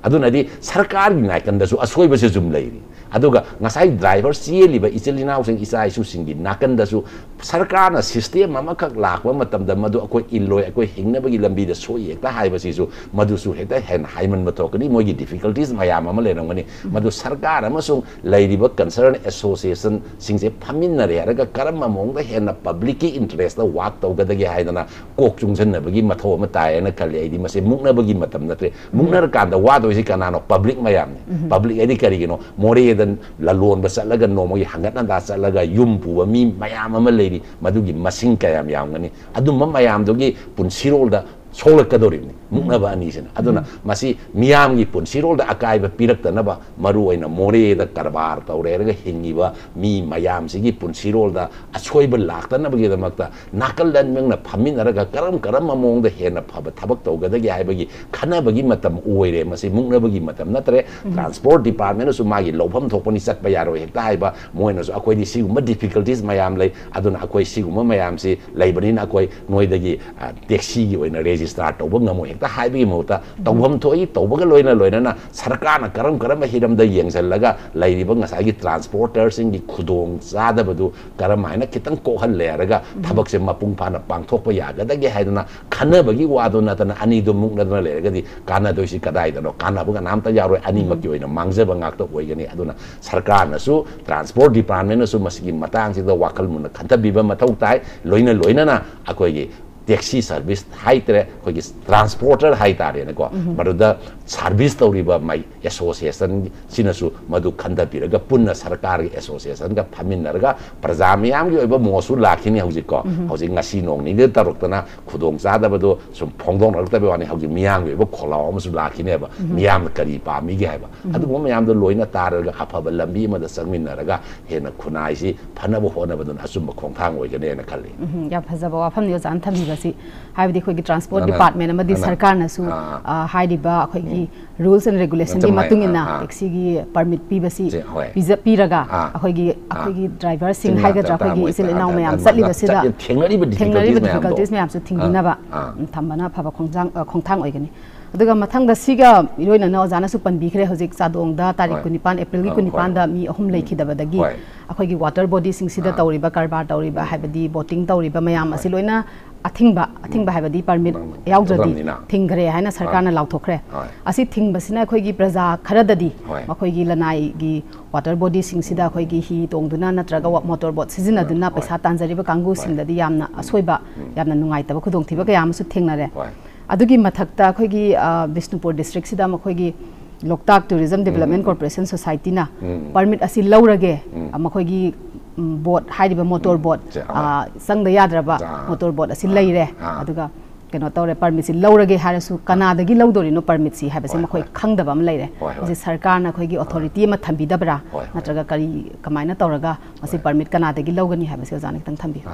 ꯑꯗꯨꯅꯗꯤ ꯁꯔꯀꯥꯔꯒꯤ ꯅꯥꯀꯟꯗꯁꯨ ꯑꯁꯣꯏꯕꯁꯤ ꯁꯨꯝ ꯂꯩꯔꯤ ꯑꯗꯨꯒ ꯉꯁꯥꯏ ꯗ꯭ꯔꯥꯏꯚꯔ ꯆꯦꯜꯂꯤꯕ ꯏꯆꯤꯜ ꯏꯅꯥꯎꯁꯤꯡ ꯏꯆꯥ ꯏꯁꯨꯁꯤꯡꯒꯤ ꯅꯥꯀꯟꯗꯁꯨ ꯁꯔꯀꯥꯔꯅ ꯁꯤꯁꯇꯦꯝ ꯑꯃꯈꯛ ꯂꯥꯛꯄ ꯃꯇꯝꯗ ꯃꯗꯨ ꯑꯩꯈꯣꯏ ꯏꯜꯂꯣꯏ ꯑꯩꯈꯣꯏ ꯍꯤꯡꯅꯕꯒꯤ ꯂꯝꯕꯤꯗ ꯁꯣꯏ ꯍꯦꯛꯇ ꯍꯥꯏꯕꯁꯤꯁꯨ ꯃꯗꯨꯁꯨ ꯍꯦꯛꯇ ꯍꯦꯟꯅ ꯍꯥꯏꯃꯟꯕ ꯊꯣꯛꯀꯅꯤ ꯃꯣꯏꯒꯤ ꯗꯤꯐꯤꯀꯜꯇꯤꯁ ꯃꯌꯥꯝ ꯑꯃ ꯂꯩꯔꯝꯒꯅꯤ ꯃꯗꯨ ꯁꯔꯀꯥꯔ ꯑꯃꯁꯨꯡ ꯂꯩꯔꯤꯕ ꯀꯟꯁꯔꯟ ꯑꯦꯁꯣꯁꯤꯌꯦꯁꯟꯁꯤꯡꯁꯦ ꯐꯝꯃꯤꯟꯅꯔꯦ ꯍꯥꯏꯔꯒ ꯀꯔꯝꯕ ꯃꯑꯣꯡꯗ ꯍꯦꯟꯅ ꯄꯕ꯭ꯂꯤꯛꯀꯤ ꯏꯟꯇꯔꯦꯁꯇ ꯋꯥꯛ ꯇꯧꯒꯗꯒꯦ ꯍꯥꯏꯗꯅ ꯀꯣꯛ ꯆꯨꯡꯁꯤꯟꯅꯕꯒꯤ ꯃꯊꯧ ꯑꯃ ꯇꯥꯏꯌꯦꯅ ꯈꯜꯂꯤ ꯑꯩꯗꯤ ꯃꯁꯤ ꯃꯨꯛꯅꯕꯒꯤ ꯃꯇꯝ ꯅꯠꯇ꯭ꯔꯦ ꯃꯨꯛꯅꯔꯀꯥꯟꯗ ꯋꯥꯗꯣꯏꯁꯤ ꯀꯅꯥꯅꯣ ꯄꯕ꯭ꯂꯤꯛ ꯃꯌꯥꯝꯅꯤ ꯄꯕ꯭ꯂꯤꯛ ꯍꯥꯏꯗꯤ ꯀꯔꯤꯒꯤꯅꯣ ꯃꯣꯔꯦꯗ ꯗ ꯂꯂꯣꯟꯕ ꯆꯠꯂꯒ ꯅꯣꯡꯃꯒꯤ ꯍꯪꯒꯠ ꯍꯟꯗꯥ ꯆꯠꯂꯒ ꯌꯨꯝ ꯄꯨꯕ ꯃꯤ ꯃꯌꯥꯝ ꯑꯃ ꯂꯩꯔꯤ ꯃꯗꯨꯒꯤ ꯃꯁꯤꯡ ꯀꯌꯥꯝ ꯌꯥꯝꯒꯅꯤ ꯑꯗꯨꯝꯕ ꯃꯌꯥꯝꯗꯨꯒꯤ ꯄꯨꯟꯁꯤꯔꯣꯜꯗ ꯁꯣꯛꯂꯛꯀꯗꯧꯔꯤꯕꯅꯤ ꯃꯨꯛꯅꯕ ꯑꯅꯤꯁꯤꯅ ꯑꯗꯨꯅ ꯃꯁꯤ ꯃꯤꯌꯥꯝꯒꯤ ꯄꯨꯟꯁꯤꯔꯣꯜꯗ ꯑꯀꯥꯏꯕ ꯄꯤꯔꯛꯇꯅꯕ ꯃꯔꯨꯑꯣꯏꯅ ꯃꯣꯔꯦꯗ ꯀꯔꯕꯥꯔ ꯇꯧꯔꯦꯔꯒ ꯍꯤꯡꯉꯤꯕ ꯃꯤ ꯃꯌꯥꯝꯁꯤꯒꯤ ꯄꯨꯟꯁꯤꯔꯣꯜꯗ ꯑꯁꯣꯏꯕ ꯂꯥꯛꯇꯅꯕꯒꯤꯗꯃꯛꯇ ꯅꯥꯀꯜ ꯑꯅꯤꯃꯛꯅ ꯐꯝꯃꯤꯟꯅꯔꯒ ꯀꯔꯝ ꯀꯔꯝꯕ ꯃꯑꯣꯡꯗ ꯍꯦꯟꯅ ꯐꯕ ꯊꯕꯛ ꯇꯧꯒꯗꯒꯦ ꯍꯥꯏꯕꯒꯤ ꯈꯟꯅꯕꯒꯤ ꯃꯇꯝ ꯑꯣꯏꯔꯦ ꯃꯁꯤ ꯃꯨꯛꯅꯕꯒꯤ ꯃꯇꯝ ꯅꯠꯇ꯭ꯔꯦ ꯇ꯭ꯔꯥꯟꯁꯄꯣꯔꯠ ꯗꯤꯄꯥꯔꯠꯃꯦꯟꯅꯁꯨ ꯃꯥꯒꯤ ꯂꯧꯐꯝ ꯊꯣꯛꯄꯅꯤ ꯆꯠꯄ ꯌꯥꯔꯣꯏ ꯍꯦꯛꯇ ꯍꯥꯏꯕ ꯃꯣꯏꯅꯁꯨ ꯑꯩꯈꯣꯏꯗꯤ ꯁꯤꯒꯨꯝꯕ ꯗꯤꯐꯤꯀꯜꯇꯤꯁ ꯃꯌꯥꯝ ꯂꯩ ꯑꯗꯨꯅ ꯑꯩꯈꯣꯏ ꯁꯤꯒꯨꯝꯕ ꯃꯌꯥꯝꯁꯤ ꯂꯩꯕꯅꯤꯅ ꯑꯩꯈꯣꯏ ꯅꯣꯏꯗꯒꯤ ꯇꯦꯛꯁꯤꯒꯤ ꯑꯣꯏꯅ ꯔꯦꯖꯤꯁꯇꯥꯔ ꯇꯧꯕ ꯉꯝꯃꯣꯏ ꯍꯦꯛꯇ ꯍꯥꯏꯕꯒꯤ ꯃꯍꯨꯠꯇ ꯇꯧꯐꯝ ꯊꯣꯛꯏ ꯇꯧꯕꯒ ꯂꯣꯏꯅ ꯂꯣꯏꯅꯅ ꯁꯔꯀꯥꯔꯅ ꯀꯔꯝ ꯀꯔꯝꯕ ꯍꯤꯔꯝꯗ ꯌꯦꯡꯁꯤꯜꯂꯒ ꯂꯩꯔꯤꯕ ꯉꯁꯥꯏꯒꯤ ꯇ꯭ꯔꯥꯟꯁꯄꯣꯔꯇꯔꯁꯤꯡꯒꯤ ꯈꯨꯗꯣꯡ ꯆꯥꯗꯕꯗꯨ ꯀꯔꯝ ꯍꯥꯏꯅ ꯈꯤꯇꯪ ꯀꯣꯛꯍꯜꯂꯦ ꯍꯥꯏꯔꯒ ꯊꯕꯛꯁꯦ ꯃꯄꯨꯡ ꯐꯥꯅ ꯄꯥꯡꯊꯣꯛꯄ ꯌꯥꯒꯗꯒꯦ ꯍꯥꯏꯗꯅ ꯈꯟꯅꯕꯒꯤ ꯋꯥꯗꯨ ꯅꯠꯇꯅ ꯑꯅꯤꯗꯨ ꯃꯨꯛꯅꯗꯅ ꯂꯩꯔꯒꯗꯤ ꯀꯥꯟꯅꯗꯣꯏꯁꯤ ꯀꯗꯥꯏꯗꯅꯣ ꯀꯥꯟꯅꯕ ꯀꯅꯥꯝꯇ ꯌꯥꯔꯣꯏ ꯑꯅꯤꯃꯛꯀꯤ ꯑꯣꯏꯅ ꯃꯥꯡꯖꯕ ꯉꯥꯛꯇ ꯑꯣꯏꯒꯅꯤ ꯑꯗꯨꯅ ꯁꯔꯀꯥꯔꯅꯁꯨ ꯇ꯭ꯔꯥꯟꯁꯄꯣꯔꯠ ꯗꯤꯄꯥꯔꯠꯃꯦꯟꯅꯁꯨ ꯃꯁꯤꯒꯤ ꯃꯇꯥꯡꯁꯤꯗ ꯋꯥꯈꯜ ꯃꯨꯟꯅ ꯈꯟꯊꯕꯤꯕ ꯃꯊꯧ ꯇꯥꯏ ꯂꯣꯏꯅ ꯂꯣꯏꯅꯅ ꯑꯩꯈꯣꯏꯒꯤ ꯇꯦꯛꯁꯤ ꯁꯔꯚꯤꯁ ꯍꯥꯏꯇꯔꯦ ꯑꯩꯈꯣꯏꯒꯤ ꯇ꯭ꯔꯥꯟꯁꯄꯣꯔꯇꯔ ꯍꯥꯏꯇꯥꯔꯦꯅꯦꯀꯣ ꯃꯗꯨꯗ ꯁꯔꯚꯤꯁ ꯇꯧꯔꯤꯕ ꯃꯥꯏ ꯑꯦꯁꯣꯁꯤꯌꯦꯁꯟ ꯁꯤꯅꯁꯨ ꯃꯗꯨ ꯈꯟꯊꯕꯤꯔꯒ ꯄꯨꯟꯅ ꯁꯔꯀꯥꯔꯒꯤ ꯑꯦꯁꯣꯁꯤꯌꯦꯁꯟꯒ ꯐꯝꯃꯤꯟꯅꯔꯒ ꯄ꯭ꯔꯖꯥ ꯃꯤꯌꯥꯝꯒꯤ ꯑꯣꯏꯕ ꯃꯣꯠꯁꯨ ꯂꯥꯛꯈꯤꯅꯤ ꯍꯧꯖꯤꯛꯀꯣ ꯍꯧꯖꯤꯛ ꯉꯁꯤ ꯅꯣꯡ ꯅꯤꯅꯤꯗ ꯇꯧꯔꯛꯇꯅ ꯈꯨꯗꯣꯡ ꯆꯥꯗꯕꯗꯣ ꯁꯨꯝ ꯐꯣꯡꯗꯣꯛꯅꯔꯛꯇꯕ ꯋꯥꯅꯤ ꯍꯧꯖꯤꯛ ꯃꯤꯌꯥꯝꯒꯤ ꯑꯣꯏꯕ ꯈꯣꯜꯂꯥꯎ ꯑꯃꯁꯨ ꯂꯥꯛꯈꯤꯅꯦꯕ ꯃꯤꯌꯥꯝꯅ ꯀꯔꯤ ꯄꯥꯝꯃꯤꯒꯦ ꯍꯥꯏꯕ ꯑꯗꯨꯒꯨꯝꯕ ꯃꯌꯥꯝꯗꯣ ꯂꯣꯏꯅ ꯇꯥꯔꯒ ꯑꯐꯕ ꯂꯝꯕꯤ ꯑꯃꯗ ꯆꯪꯃꯤꯟꯅꯔꯒ ꯍꯦꯟꯅ ꯈꯨꯟꯅꯥꯏꯁꯤ ꯐꯅꯕ ꯍꯣꯠꯅꯕꯗꯨꯅ ꯑꯆꯨꯝꯕ ꯈꯣꯡꯊꯥꯡ ꯑꯣꯏꯒꯅꯦꯅ ꯈꯜꯂꯤ ꯌꯥꯝ ꯐꯖꯕ ꯋꯥꯐꯝꯅꯤ ꯑꯣꯖꯥꯅ ꯊꯝꯕꯤꯕꯁꯤ हाबदी ट्रांसपोर्ट डिपार्टमेंट सरकार नसु रूल्स एंड रेगुलेशन की मतुंग इना टैक्सी गी परमिट पीबसी ड्राइवर सिंग हाइगद्रा अखोगी इसिल इनाउ मयाम सटलिबा सिदा थेंगनरी डिफिकल्टीज मयाम सु थिंगिनाबा थम्बना फाबा खोंजांग खोंथांग ओइगनी ꯑꯗꯨꯒ ꯃꯊꯪꯗ ꯁꯤꯒ ꯏꯔꯣꯏꯅꯅ ꯑꯣꯖꯥꯅꯁꯨ ꯄꯟꯕꯤꯈ꯭ꯔꯦ ꯍꯧꯖꯤꯛ ꯆꯥꯗꯣꯡꯗ ꯇꯥꯔꯤꯛ ꯀꯨꯟꯅꯤꯄꯥꯟ ꯑꯦꯄ꯭ꯔꯤꯜꯒꯤ ꯀꯨꯟꯅꯤꯄꯥꯟꯗ ꯃꯤ अथिब अथिंब है परमिट यादी थिंगरे है सरकार लाथोखरे असी थिंबसीना अखोगी प्रजा खरदी मखोगी लनाई वाटर बोडी सिंगसीद अखोगी ही तोंगदुना नत्रगा मोटर बोट सिजनदुना पैसा तांजरीब कांगु सिंगदि यामना असोइबा यामना नुंगाइतब खुदोंथिबा कयामसु थिंगनरे अदुगी मथकता अखोगी विष्णुपुर डिस्ट्रिक्ट लोकता टूरीजम डेवलपमेंट कॉर्पोरेशन सोसाइटी पर्मी लौरगे मखोगी ꯕꯣꯠ ꯍꯥꯏꯔꯤꯕ ꯃꯣꯇꯣꯔ ꯕꯣꯠ ꯆꯪꯗ ꯌꯥꯗ꯭ꯔꯕ ꯃꯣꯇꯣꯔ ꯕꯣꯠ ꯑꯁꯤ ꯂꯩꯔꯦ ꯑꯗꯨꯒ ꯀꯩꯅꯣ ꯇꯧꯔꯦ ꯄꯔꯃꯤꯠꯁꯤ ꯂꯧꯔꯒꯦ ꯍꯥꯏꯔꯁꯨ ꯀꯅꯥꯗꯒꯤ ꯂꯧꯗꯣꯔꯤꯅꯣ ꯄꯔꯃꯤꯠꯁꯤ ꯍꯥꯏꯕꯁꯦ ꯃꯈꯣꯏ ꯈꯪꯗꯕ ꯑꯃ ꯂꯩꯔꯦ ꯃꯁꯤ ꯁꯔꯀꯥꯔꯅ ꯑꯩꯈꯣꯏꯒꯤ ꯑꯣꯊꯣꯔꯤꯇꯤ ꯑꯃ ꯊꯝꯕꯤꯗꯕ꯭ꯔꯥ ꯅꯠꯇ꯭ꯔꯒ ꯀꯔꯤ ꯀꯃꯥꯏꯅ ꯇꯧꯔꯒ ꯃꯁꯤ ꯄꯔꯃꯤꯠ ꯀꯅꯥꯗꯒꯤ ꯂꯧꯒꯅꯤ ꯍꯥꯏꯕꯁꯤ ꯑꯣꯖꯥꯅ ꯈꯤꯇꯪ ꯊꯝꯕꯤꯌꯨ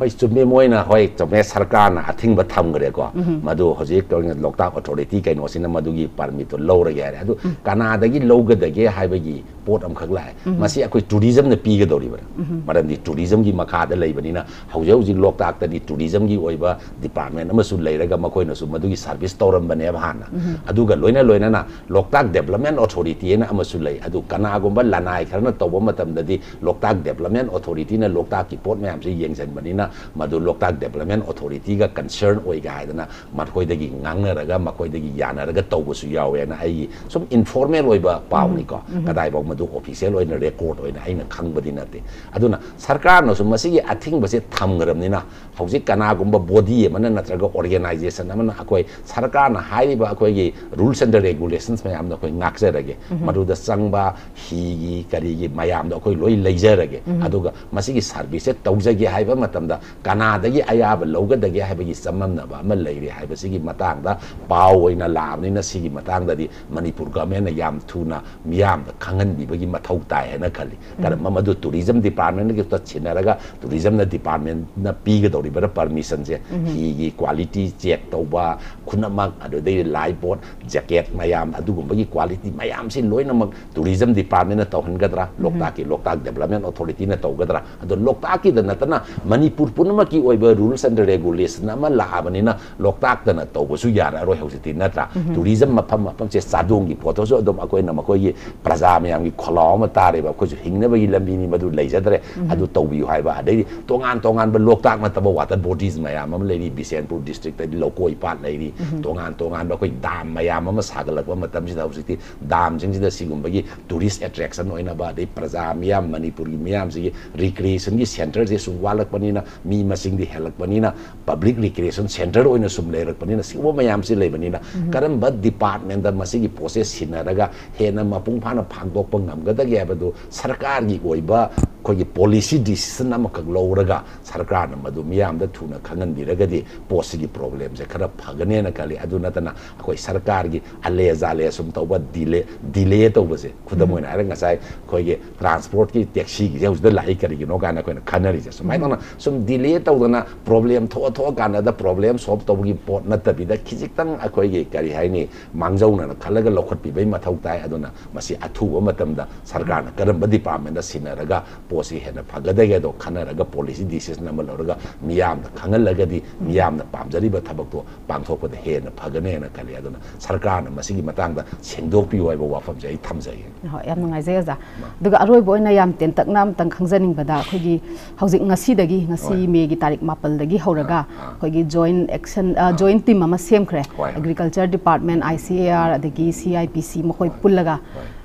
ꯍꯣꯏ ꯆꯨꯝꯃꯦ ꯃꯣꯏꯅ ꯍꯣꯏ ꯆꯨꯝꯃꯦ ꯁꯔꯀꯥꯔꯅ ꯑꯊꯤꯡꯕ ꯊꯝꯈ꯭ꯔꯦꯀꯣ ꯃꯗꯨ ꯍꯧꯖꯤꯛ ꯂꯣꯛꯇꯥꯛ ꯑꯣꯊꯣꯔꯤꯇꯤ ꯀꯩꯅꯣꯁꯤꯅ ꯃꯗꯨꯒꯤ ꯄꯔꯃꯤꯠꯇꯣ ꯂꯧꯔꯒꯦ ꯍꯥꯏꯔꯦ ꯑꯗꯨ ꯀꯅꯥꯗꯒꯤ ꯂꯧꯒꯗꯒꯦ ꯍꯥꯏꯕꯒꯤ ꯄꯣꯠ ꯑꯃꯈꯛ ꯂꯥꯛꯑꯦ ꯃꯁꯤ ꯑꯩꯈꯣꯏ ꯇꯨꯔꯤꯖꯝꯅ ꯄꯤꯒꯗꯧꯔꯤꯕꯅꯤ ꯃꯔꯝꯗꯤ ꯇꯨꯔꯤꯖꯝꯒꯤ ꯃꯈꯥꯗ ꯂꯩꯕꯅꯤꯅ ꯍꯧꯖꯤꯛ ꯍꯧꯖꯤꯛ ꯂꯣꯛꯇꯥꯛꯇꯗꯤ ꯇꯨꯔꯤꯖꯝꯒꯤ ꯑꯣꯏꯕ ꯗꯤꯄꯥꯔꯠꯃꯦꯟ ꯑꯃꯁꯨ ꯂꯩꯔꯒ ꯃꯈꯣꯏꯅꯁꯨ ꯃꯗꯨꯒꯤ ꯁꯥꯔꯚꯤꯁ ꯇꯧꯔꯝꯕꯅꯦꯕ ꯍꯥꯟꯅ ꯑꯗꯨꯒ ꯂꯣꯏꯅ ꯂꯣꯏꯅꯅ ꯂꯣꯛꯇꯥꯛ ꯗꯦꯕꯂꯞꯃꯦꯟ ꯑꯣꯊꯣꯔꯤꯇꯤ ꯍꯥꯏꯅ ꯑꯃꯁꯨ ꯂꯩ ꯑꯗꯨ ꯀꯅꯥꯒꯨꯝꯕ ꯂꯅꯥꯏ ꯈꯔꯅ ꯇꯧꯕ ꯃꯇꯝꯗꯗꯤ ꯂꯣꯛꯇꯥꯛ ꯗꯦꯕꯂꯞꯃꯦꯟ ꯑꯣꯊꯣꯔꯤꯇꯤꯅ ꯂꯣꯛꯇꯥꯛꯀꯤ ꯄꯣꯠ ꯃꯌꯥꯝꯁꯤ ꯌꯦꯡꯁꯤꯟꯕꯅꯤꯅ ꯃꯗꯨ ꯂꯣꯛꯇꯥꯛ ꯗꯦꯕꯂꯞꯃꯦꯟ ꯑꯣꯊꯣꯔꯤꯇꯤꯒ ꯀꯟꯁꯔꯟ ꯑꯣꯏꯒ ꯍꯥꯏꯗꯅ ꯃꯈꯣꯏꯗꯒꯤ ꯉꯥꯡꯅꯔꯒ ꯃꯈꯣꯏꯗꯒꯤ ꯌꯥꯅꯔꯒ ꯇꯧꯕꯁꯨ ꯌꯥꯎꯋꯦꯅ ꯑꯩꯒꯤ ꯁꯨꯝ ꯏꯟꯐꯣꯔꯃꯦꯜ ꯑꯣꯏꯕ ꯄꯥꯎꯅꯤꯀꯣ ꯀꯗꯥꯏꯐꯥꯎ ꯃꯗꯨ ꯑꯣꯐꯤꯁꯤꯌꯦꯜ ꯑꯣꯏꯅ ꯔꯦꯀꯣꯔꯠ ꯑꯣꯏꯅ ꯑꯩꯅ ꯈꯪꯕꯗꯤ ꯅꯠꯇꯦ ꯑꯗꯨꯅ ꯁꯔꯀꯥꯔꯅꯁꯨ ꯃꯁꯤꯒꯤ ꯑꯊꯤꯡꯕꯁꯦ ꯊꯝꯈ꯭ꯔꯕꯅꯤna ꯍꯧꯖꯤꯛ ꯀꯅꯥꯒꯨꯝꯕ ꯕꯣꯗꯤ ꯑꯃꯅ ꯅꯠꯇ꯭ꯔꯒ ꯑꯣꯔꯒꯦꯅꯥꯏꯖꯦꯁꯟ ꯑꯃꯅ ꯑꯩꯈꯣꯏ ꯁꯔꯀꯥꯔꯅ ꯍꯥꯏꯔꯤꯕ ꯑꯩꯈꯣꯏꯒꯤ ꯔꯨꯜꯁ ꯑꯦꯟ ꯔꯦꯒꯨꯂꯦꯁꯟꯁ ꯃꯌꯥꯝꯗꯣ ꯑꯩꯈꯣꯏ ꯉꯥꯛꯆꯔꯒꯦ ꯃꯗꯨꯗ ꯆꯪꯕ ꯍꯤꯒꯤ ꯀꯔꯤꯒꯤ ꯃꯌꯥꯝꯗꯣ ꯑꯩꯈꯣꯏ ꯂꯣꯏ ꯂꯩꯖꯔꯒꯦ ꯑꯗꯨꯒ ꯃꯁꯤꯒꯤ ꯁꯥꯔꯚꯤꯁꯁꯦ ꯇꯧꯖꯒꯦ ꯍꯥꯏꯕ ꯃꯇꯝꯗ ꯀꯅꯥꯗꯒꯤ ꯑꯌꯥꯕ ꯂꯧꯒꯗꯒꯦ ꯍꯥꯏꯕꯒꯤ ꯆꯃꯝꯅꯕ ꯑꯃ ꯂꯩꯔꯦ ꯍꯥꯏꯕꯁꯤꯒꯤ ꯃꯇꯥꯡꯗ ꯄꯥꯎ ꯑꯣꯏꯅ ꯂꯥꯛꯑꯕꯅꯤꯅ ꯁꯤꯒꯤ ꯃꯇꯥꯡꯗꯗꯤ ꯃꯅꯤꯄꯨꯔ ꯒꯚꯔꯟꯃꯦꯟꯠꯅ ꯌꯥꯝ ꯊꯨꯅ ꯃꯤꯌꯥꯝꯗ ꯈꯪꯍꯟꯕꯤꯕꯒꯤ ꯃꯊꯧ ꯇꯥꯏ ꯍꯥꯏꯅ ꯈꯜꯂꯤ ꯀꯔꯝꯕ ꯃꯗꯨ ꯇꯨꯔꯤꯖꯝ ꯗꯤꯄꯥꯔꯠꯃꯦꯟꯠꯒꯤ ꯁꯤꯟꯅꯔꯒ ꯇꯨꯔꯤꯖꯝꯅ ꯗꯤꯄꯥꯔꯠꯃꯦꯟꯠꯅ ꯄꯤꯒꯗꯧꯔꯤꯕ ꯄꯔꯃꯤꯁꯟꯁꯦ ꯍꯤꯒꯤ ꯀ꯭ꯋꯥꯂꯤꯇꯤ ꯆꯦꯛ ꯇꯧꯕ ꯈꯨꯅꯃꯛ ꯑꯗꯨꯗꯩ ꯂꯥꯏꯐ ꯕꯣꯠ ꯖꯦꯀꯦꯠ ꯃꯌꯥꯝ ꯑꯗꯨꯒꯨꯝꯕꯒꯤ ꯀ꯭ꯋꯥꯂꯤꯇꯤ ꯃꯌꯥꯝꯁꯤ ꯂꯣꯏꯅꯃꯛ ꯇꯨꯔꯤꯖꯝ ꯗꯤꯄꯥꯔꯠꯃꯦꯟꯠꯅ ꯇꯧꯍꯟꯒꯗ꯭ꯔꯥ ꯂꯣꯛꯇꯥꯛꯀꯤ ꯂꯣꯛꯇꯥꯛ ꯗꯦꯕꯂꯞꯃꯦꯟ ꯑꯣꯊꯣꯔꯤꯇꯤꯅ ꯇꯧꯒꯗ꯭ꯔꯥ ꯑꯗꯣ ꯂꯣꯛꯇꯥꯛꯀꯤꯗ ꯅꯠꯇꯅ ꯃꯅꯤꯄꯨꯔ ꯄꯨꯝꯅꯃꯛꯀꯤ ꯑꯣꯏꯕ ꯔꯨꯜꯁ ꯑꯦꯟ ꯔꯦꯒꯨꯂꯦꯁꯟ ꯑꯃ ꯂꯥꯛꯑꯕꯅꯤꯅ ꯂꯣꯛꯇꯥꯛꯇꯅ ꯇꯧꯕꯁꯨ ꯌꯥꯔꯔꯣꯏ ꯍꯧꯖꯤꯛꯇꯤ ꯅꯠꯇ꯭ꯔꯥ ꯇꯨꯔꯤꯖꯝ ꯃꯐꯝ ꯃꯐꯝꯁꯦ ꯆꯥꯗꯣꯡꯒꯤ ꯄꯣꯠꯇꯁꯨ ꯑꯗꯨꯝ ꯑꯩꯈꯣꯏꯅ ꯃꯈꯣꯏꯒꯤ ꯄ꯭ꯔꯖꯥ ꯃꯌꯥꯝꯒꯤ ꯈꯣꯜꯂꯥꯎ ꯑꯃ ꯇꯥꯔꯦꯕ ꯑꯩꯈꯣꯏꯁꯨ ꯍꯤꯡꯅꯕꯒꯤ ꯂꯝꯕꯤꯅꯤ ꯃꯗꯨ ꯂꯩꯖꯗ꯭ꯔꯦ ꯑꯗꯨ ꯇꯧꯕꯤꯌꯨ ꯍꯥꯏꯕ ꯑꯗꯩꯗꯤ ꯇꯣꯉꯥꯟ ꯇꯣꯉꯥꯟꯕ ꯂꯣꯛꯇꯥꯛ ꯅꯠꯇꯕ ꯋꯥꯇꯔ ꯕꯣꯗꯤꯁ ꯃꯌꯥꯝ ꯑꯃ ꯂꯩꯔꯤ ꯕꯤꯁꯦꯟꯄꯨꯔ ꯗꯤꯁꯇ꯭ꯔꯤꯛ ꯗꯤꯁꯇ꯭ꯔꯤꯛꯇꯗꯤ ꯂꯧꯀꯣꯏ ꯄꯥꯠ ꯂꯩꯔꯤ ꯇꯣꯉꯥꯟ ꯇꯣꯉꯥꯟꯕ ꯑꯩꯈꯣꯏ ꯗꯥꯝ ꯃꯌꯥꯝ ꯑꯃ ꯁꯥꯒꯠꯂꯛꯄ ꯃꯇꯝꯁꯤꯗ ꯍꯧꯖꯤꯛꯇꯤ ꯗꯥꯝꯁꯤꯡꯁꯤꯗ ꯁꯤꯒꯨꯝꯕꯒꯤ ꯇꯨꯔꯤꯁ ꯑꯦꯇ꯭ꯔꯦꯛꯁꯟ ꯑꯣꯏꯅꯕ ꯑꯗꯩ ꯄ꯭ꯔꯖꯥ ꯃꯤꯌꯥꯝ ꯃꯅꯤꯄꯨꯔꯒꯤ ꯃꯤꯌꯥꯝꯁꯤꯒꯤ ꯔꯤꯀ꯭ꯔꯤꯌꯦꯁꯟꯒꯤ ꯁꯦꯟꯇꯔꯁꯦ ꯁꯨꯝ ꯋꯥꯠꯂꯛꯄꯅꯤꯅ ꯃꯤ ꯃꯁꯤꯡꯗꯤ ꯍꯦꯜꯂꯛꯄꯅꯤना ꯄꯕ꯭ꯂꯤꯛ ꯔꯤꯀ꯭ꯔꯤꯌꯦꯁꯟ ꯁꯦꯟꯇꯔ ꯑꯣꯏꯅ ꯁꯨꯝ ꯂꯩꯔꯛꯄꯅꯤꯅ ꯁꯤꯒꯨꯝꯕ ꯃꯌꯥꯝꯁꯤ ꯂꯩꯕꯅꯤꯅ ꯀꯔꯝꯕ ꯗꯤꯄꯥꯔꯠꯃꯦꯟꯗ ꯃꯁꯤꯒꯤ ꯄꯣꯠꯁꯦ ꯁꯤꯟꯅꯔꯒ ꯍꯦꯟꯅ ꯃꯄꯨꯡ ꯐꯥꯅ ꯐꯥꯡꯗꯣꯛꯄ ꯉꯝꯒꯗꯒꯦ ꯍꯥꯏꯕꯗꯨ ꯁꯔꯀꯥꯔꯒꯤ ꯑꯣꯏꯕ ꯑꯩꯈꯣꯏꯒꯤ ꯄꯣꯂꯤꯁꯤ ꯗꯤꯁꯤꯖꯟ ꯑꯃꯈꯛ ꯂꯧꯔꯒ ꯁꯔꯀꯥꯔꯅ ꯃꯗꯨ ꯃꯤꯌꯥꯝꯗ ꯊꯨꯅ ꯈꯪꯍꯟꯕꯤꯔꯒꯗꯤ ꯄꯣꯠꯁꯤꯒꯤ ꯄ꯭ꯔꯣꯕ꯭ꯂꯦꯝꯁꯦ ꯈꯔ ꯐꯒꯅꯦꯅ ꯈꯜꯂꯤ ꯑꯗꯨ ꯅꯠꯇꯅ ꯑꯩꯈꯣꯏ ꯁꯔꯀꯥꯔꯒꯤ ꯑꯂꯦ ꯖꯥꯂꯦ ꯁꯨꯝ ꯇꯧꯕ ꯗꯤꯂꯦ ꯗꯤꯂꯦ ꯇꯧꯕꯁꯦ ꯈꯨꯗꯝ ꯑꯣꯏꯅ ꯍꯥꯏꯔꯒ ꯉꯁꯥꯏ ꯑꯩꯈꯣꯏꯒꯤ ꯇ꯭ꯔꯥꯟꯁꯄꯣꯔꯠꯀꯤ ꯇꯦꯛꯁꯤꯒꯤꯁꯦ ꯍꯧꯖꯤꯛꯇ ꯂꯥꯛꯏ ꯀꯔꯤꯒꯤꯅꯣ ꯀꯥꯏꯅ ꯑꯩꯈꯣꯏꯅ ꯈꯟꯅꯔꯤꯁꯦ ꯁꯨꯃꯥꯏꯅ ꯇꯧꯅ ꯁꯨꯝ ꯗꯤꯂꯦ ꯇꯧꯗꯅ ꯄ꯭ꯔꯣꯕ꯭ꯂꯦꯝ ꯊꯣꯛꯑ ꯊꯣꯛꯑꯀꯥꯟꯗ ꯄ꯭ꯔꯣꯕ꯭ꯂꯦꯝ ꯁꯣꯜꯕ ꯇꯧꯕꯒꯤ ꯄꯣꯠ ꯅꯠꯇꯕꯤꯗ ꯈꯤꯖꯤꯛꯇꯪ ꯑꯩꯈꯣꯏꯒꯤ ꯀꯔꯤ ꯍꯥꯏꯅꯤ ꯃꯥꯡꯖꯧꯅꯅ ꯈꯜꯂꯒ ꯂꯧꯈꯠꯄꯤꯕꯩ ꯃꯊꯧ ꯇꯥꯏ ꯑꯗꯨꯅ ꯃꯁꯤ ꯑꯊꯨꯕ ꯃꯇꯝꯗ ꯁꯔꯀꯥꯔꯅ ꯀꯔꯝꯕ ꯗꯤꯄꯥꯔꯠꯃꯦꯟꯗ ꯁꯤꯟꯅꯔꯒ ꯄꯣꯠꯁꯤ ꯍꯦꯟꯅ ꯐꯒꯗꯒꯦꯗꯣ ꯈꯟꯅꯔꯒ ꯄꯣꯂꯤꯁꯤ ꯗꯤꯁꯤꯖꯟ ꯑꯃ ꯂꯧꯔꯒ ꯃꯤꯌꯥꯝꯅ ꯈꯪꯍꯜꯂꯒꯗꯤ ꯃꯤꯌꯥꯝꯅ ꯄꯥꯝꯖꯔꯤꯕ ꯊꯕꯛꯇꯣ ꯄꯥꯡꯊꯣꯛꯄꯗ ꯍꯦꯟꯅ ꯐꯒꯅꯦꯅ ꯈꯜꯂꯤ ꯑꯗꯨꯅ ꯁꯔꯀꯥꯔꯅ ꯃꯁꯤꯒꯤ ꯃꯇꯥꯡꯗ ꯁꯦꯡꯗꯣꯛꯄꯤꯌꯨ ꯍꯥꯏꯕ ꯋꯥꯐꯝꯁꯦ ꯑꯩ ꯊꯝꯖꯒꯦ ꯍꯣꯏ ꯌꯥꯝ ꯅꯨꯡꯉꯥꯏꯖꯩ ꯑꯣꯖꯥ ꯑꯗꯨꯒ ꯑꯔꯣꯏꯕ ꯑꯣꯏꯅ ꯌꯥꯝ ꯇꯦꯟꯇꯛꯅ ꯑꯝꯇꯪ ꯈꯪꯖꯅꯤꯡꯕꯗ ꯑꯩꯈꯣꯏꯒꯤ ꯍꯧꯖꯤꯛ ꯉꯁꯤꯗꯒꯤ ꯉꯁꯤ ꯃꯦꯒꯤ ꯇꯥꯔꯤꯛ ꯃꯥꯄꯜꯗꯒꯤ ꯍꯧꯔꯒ ꯑꯩꯈꯣꯏꯒꯤ ꯖꯣꯏꯟ ꯑꯦꯛꯁꯟ ꯖꯣꯏꯟ ꯇꯤꯝ ꯑꯃ ꯁꯦꯝꯈ꯭ꯔꯦ agriculture department I C A R ꯑꯗꯒꯤ ꯁꯤ ꯑꯥꯏ ꯄꯤ ꯁꯤ ꯃꯈꯣꯏ ꯄꯨꯜꯂꯒ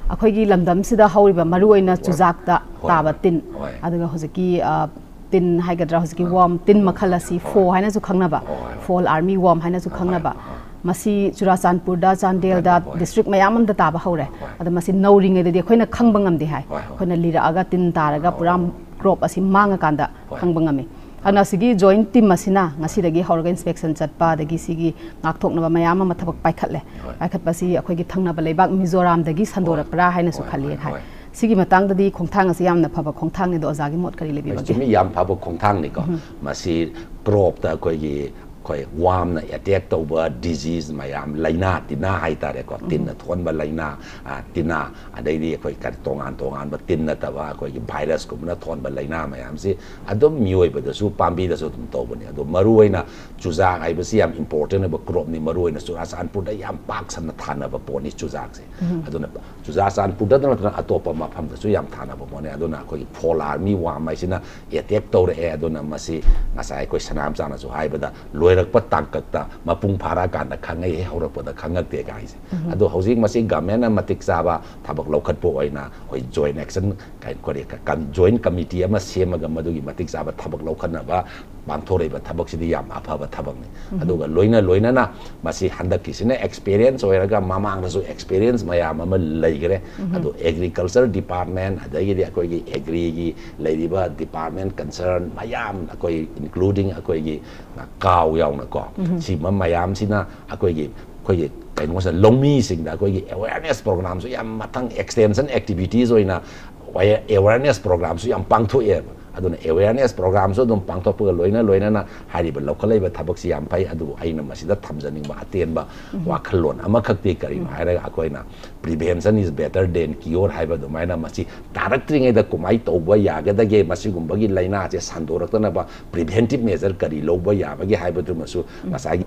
ꯑꯩꯈꯣꯏꯒꯤ ꯂꯝꯗꯝꯁꯤꯗ ꯍꯧꯔꯤꯕ ꯃꯔꯨꯑꯣꯏꯅ ꯆꯨꯖꯥꯛꯇ ꯇꯥꯕ ꯇꯤꯟ ꯑꯗꯨꯒ ꯍꯧꯖꯤꯛꯀꯤ ꯇꯤꯟ ana sigi joint team masina. Ngasi dagi organ inspection chatpa dagi sigi ngakthok na ma yama mathak pai khatle pai khat pasi akhoi gi thangna ba leibak mizoram dagi sandora pra haina su khali hai. sigi matang dadi khongthang ase yamna phaba khongthang ni do jagi mot kari lebi ba ji mi yam phaba khongthang ni ko. Mhm. Masi crop ta koi gi koi wam na attack to ba disease mai am laina tina hai ta re ko tin na thon ba laina a tina a dai ri koi kar tong an tong an ba tin na ta ba koi virus ko na thon ba laina mai am si adom mioi ba da su pambi da su tum to ba ni adom maru ai na chuzak ai ba si am important ba crop ni maru ai na chuzak san pur da yam pak san na than na ba po ni chuzak se adona chuzak san pur da na atopa ma pham da su yam than na ba mo ne adona koi polar mi wam mai sina attack to re adona ma si ngasai koi sanam sa na su hai ba da loi ꯂꯣꯏꯔꯛꯄ ꯇꯥꯡꯀꯛꯇ ꯃꯄꯨꯡ ꯐꯥꯔꯛꯑꯀꯥꯟꯗ ꯈꯪꯉꯛꯏ ꯍꯧꯔꯛꯄꯗ ꯈꯪꯉꯛꯇꯦ ꯀꯥꯏꯁꯦ ꯑꯗꯣ ꯍꯧꯖꯤꯛ ꯃꯁꯤ ꯒꯃꯦꯟꯅ ꯃꯇꯤꯛ ꯆꯥꯕ ꯊꯕꯛ ꯂꯧꯈꯠꯄ ꯑꯣꯏꯅ ꯑꯩꯈꯣꯏ ꯖꯣꯏꯟ ꯑꯦꯛꯁꯟ ꯀꯔꯤ ꯖꯣꯏꯟ ꯀꯃꯤꯇꯤ ꯑꯃ ꯁꯦꯝꯃꯒ ꯃꯗꯨꯒꯤ ꯃꯇꯤꯛ ꯆꯥꯕ ꯊꯕꯛ ꯂꯧꯈꯠꯅꯕ ꯄꯥꯡꯊꯣꯔꯛꯏꯕ ꯊꯕꯛꯁꯤꯗꯤ ꯌꯥꯝ ꯑꯐꯕ ꯊꯕꯛꯅꯤ ꯑꯗꯨꯒ ꯂꯣꯏꯅ ꯂꯣꯏꯅꯅ ꯃꯁꯤ ꯍꯟꯗꯛꯀꯤꯁꯤꯅ ꯑꯦꯛꯁꯄꯦꯔꯤꯌꯦꯟꯁ ꯑꯣꯏꯔꯒ ꯃꯃꯥꯡꯗꯁꯨ ꯑꯦꯛꯁꯄꯦꯔꯤꯌꯦꯟꯁ ꯃꯌꯥꯝ ꯑꯃ ꯂꯩꯈ꯭ꯔꯦ ꯑꯗꯣ ꯑꯦꯒ꯭ꯔꯤꯀꯜꯆꯔ ꯗꯤꯄꯥꯔꯠꯃꯦꯟ ꯑꯗꯒꯤꯗꯤ ꯑꯩꯈꯣꯏꯒꯤ ꯑꯦꯒ꯭ꯔꯤꯒꯤ ꯂꯩꯔꯤꯕ ꯗꯤꯄꯥꯔꯠꯃꯦꯟ ꯀꯟꯁꯔꯟ ꯃꯌꯥꯝ ꯑꯩꯈꯣꯏ ꯏꯟꯀ꯭ꯂꯨꯗꯤꯡ ꯑꯩꯈꯣꯏꯒꯤ ꯀꯥꯎ ꯌꯥꯎꯅꯀꯣ ꯁꯤꯒꯨꯝꯕ ꯃꯌꯥꯝꯁꯤꯅ ꯑꯩꯈꯣꯏꯒꯤ ꯑꯩꯈꯣꯏꯒꯤ ꯀꯩꯅꯣꯁꯦ ꯂꯧꯃꯤꯁꯤꯡꯗ ꯑꯩꯈꯣꯏꯒꯤ ꯑꯦꯋꯦꯔꯅꯦꯁ ꯄ꯭ꯔꯣꯒ꯭ꯔꯥꯝꯁꯨ ꯌꯥꯝ ꯃꯊꯪ ꯑꯦꯛꯁꯇꯦꯟꯁꯟ ꯑꯦꯛꯇꯤꯚꯤꯇꯤꯁ ꯑꯣꯏꯅ ꯑꯦꯋꯦꯔꯅꯦꯁ ꯄ꯭ꯔꯣꯒ꯭ꯔꯥꯝꯁꯨ ꯌꯥꯝ ꯄꯥꯡꯊꯣꯛꯑꯦꯕ ꯑꯗꯨꯅ ꯑꯦꯋꯦꯔꯅꯦꯁ ꯄ꯭ꯔꯣꯒ꯭ꯔꯥꯝꯁꯨ ꯑꯗꯨꯝ ꯄꯥꯡꯊꯣꯛꯄꯒ ꯂꯣꯏꯅ ꯂꯣꯏꯅꯅ ꯍꯥꯏꯔꯤꯕ ꯂꯧꯈꯠꯂꯛꯏꯕ ꯊꯕꯛꯁꯤ ꯌꯥꯝ ꯐꯩ ꯑꯗꯨꯕꯨ ꯑꯩꯅ ꯃꯁꯤꯗ ꯊꯝꯖꯅꯤꯡꯕ ꯑꯇꯦꯟꯕ ꯋꯥꯈꯜꯂꯣꯟ ꯑꯃꯈꯛꯇꯤ ꯀꯔꯤꯅꯣ ꯍꯥꯏꯔꯒ ꯑꯩꯈꯣꯏꯅ prevention is better than cure ꯍꯥꯏꯕ ꯑꯗꯨꯃꯥꯏꯅ ꯃꯁꯤ ꯇꯥꯔꯛꯇ꯭ꯔꯤꯉꯩꯗ ꯀꯃꯥꯏꯅ ꯇꯧꯕ ꯌꯥꯒꯗꯒꯦ ꯃꯁꯤꯒꯨꯝꯕꯒꯤ ꯂꯥꯏꯅꯥꯁꯦ ꯁꯟꯗꯣꯔꯛꯇꯅꯕ ꯄ꯭ꯔꯤꯚꯦꯟꯇꯤꯞ ꯃꯦꯖꯔ ꯀꯔꯤ ꯂꯧꯕ ꯌꯥꯕꯒꯦ ꯍꯥꯏꯕꯗꯨꯃꯁꯨ ꯉꯁꯥꯏꯒꯤ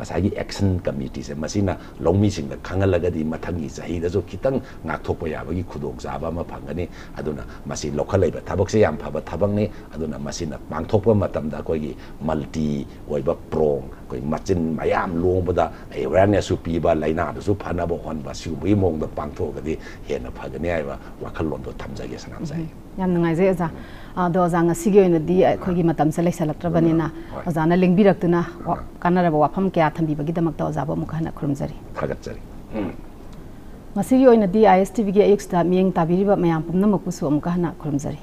ꯉꯁꯥꯏꯒꯤ ꯑꯦꯛꯁꯟ ꯀꯃꯤꯇꯤꯁꯦ ꯃꯁꯤꯅ ꯂꯧꯃꯤꯁꯤꯡꯗ ꯈꯪꯍꯜꯂꯒꯗꯤ ꯃꯊꯪꯒꯤ ꯆꯍꯤꯗꯁꯨ ꯈꯤꯇꯪ ꯉꯥꯛꯊꯣꯛꯄ ꯌꯥꯕꯒꯤ ꯈꯨꯗꯣꯡꯆꯥꯕ ꯑꯃ ꯐꯪꯒꯅꯤ ꯑꯗꯨꯅ ꯃꯁꯤ ꯂꯧꯈꯠꯂꯛꯏꯕ ꯊꯕꯛꯁꯦ ꯌꯥꯝ ꯐꯕ ꯊꯕꯛꯅꯤ ꯑꯗꯨꯅ ꯃꯁꯤꯅ ꯄꯥꯡꯊꯣꯛꯄ ꯃꯇꯝꯗ ꯑꯩꯈꯣꯏꯒꯤ ꯃꯜꯇꯤ ꯑꯣꯏꯕ ꯄ꯭ꯔꯣꯡ ꯑꯩꯈꯣꯏ ꯃꯆꯤꯟ ꯃꯌꯥꯝ ꯂꯣꯡꯕꯗ ꯑꯦꯋꯦꯔꯅꯦꯁꯁꯨ ꯄꯤꯕ ꯂꯥꯏꯅꯥꯗꯨꯁꯨ ꯐꯅꯕ ꯍꯣꯠꯅꯕ ꯁꯤꯒꯨꯝꯕꯒꯤ ꯃꯑꯣꯡꯗ ꯄꯥꯡꯊꯣꯛꯑꯒꯗꯤ ꯍꯦꯟꯅ ꯐꯒꯅꯤ ꯍꯥꯏꯕ ꯋꯥꯈꯜꯂꯣꯟꯗꯣ ꯊꯝꯖꯒꯦ ꯁꯅꯥꯝꯖꯩ ꯌꯥꯝ ꯅꯨꯡꯉꯥꯏꯖꯩ ꯑꯣꯖꯥ ꯑꯗꯣ ꯑꯣꯖꯥ ꯉꯁꯤꯒꯤ ꯑꯣꯏꯅꯗꯤ ꯑꯩꯈꯣꯏꯒꯤ ꯃꯇꯝꯁꯦ ꯂꯩꯁꯜꯂꯛꯇ꯭ꯔꯕꯅꯤꯅ ꯑꯣꯖꯥꯅ ꯂꯦꯡꯕꯤꯔꯛꯇꯨꯅ ꯀꯥꯟꯅꯔꯕ ꯋꯥꯐꯝ ꯀꯌꯥ ꯊꯝꯕꯤꯕꯒꯤꯗꯃꯛꯇ ꯑꯣꯖꯥꯕꯨ ꯑꯃꯨꯛ ꯍꯟꯅ ꯈꯨꯔꯨꯝꯖꯔꯤ ꯊꯥꯒꯠꯆꯔꯤ ꯉꯁꯤꯒꯤ ꯑꯣꯏꯅꯗꯤ ꯑꯥꯏ ꯑꯦꯁ ꯇꯤꯚꯤꯒꯤ ꯑꯌꯨꯛꯁꯤꯗ ꯃꯤꯠꯌꯦꯡ ꯇꯥꯕꯤꯔꯤꯕ ꯃꯌꯥꯝ ꯄꯨꯝꯅꯃꯛꯄꯨꯁꯨ ꯑꯃꯨꯛꯀ ꯍꯟꯅ ꯈꯨꯔꯨꯝꯖꯔꯤ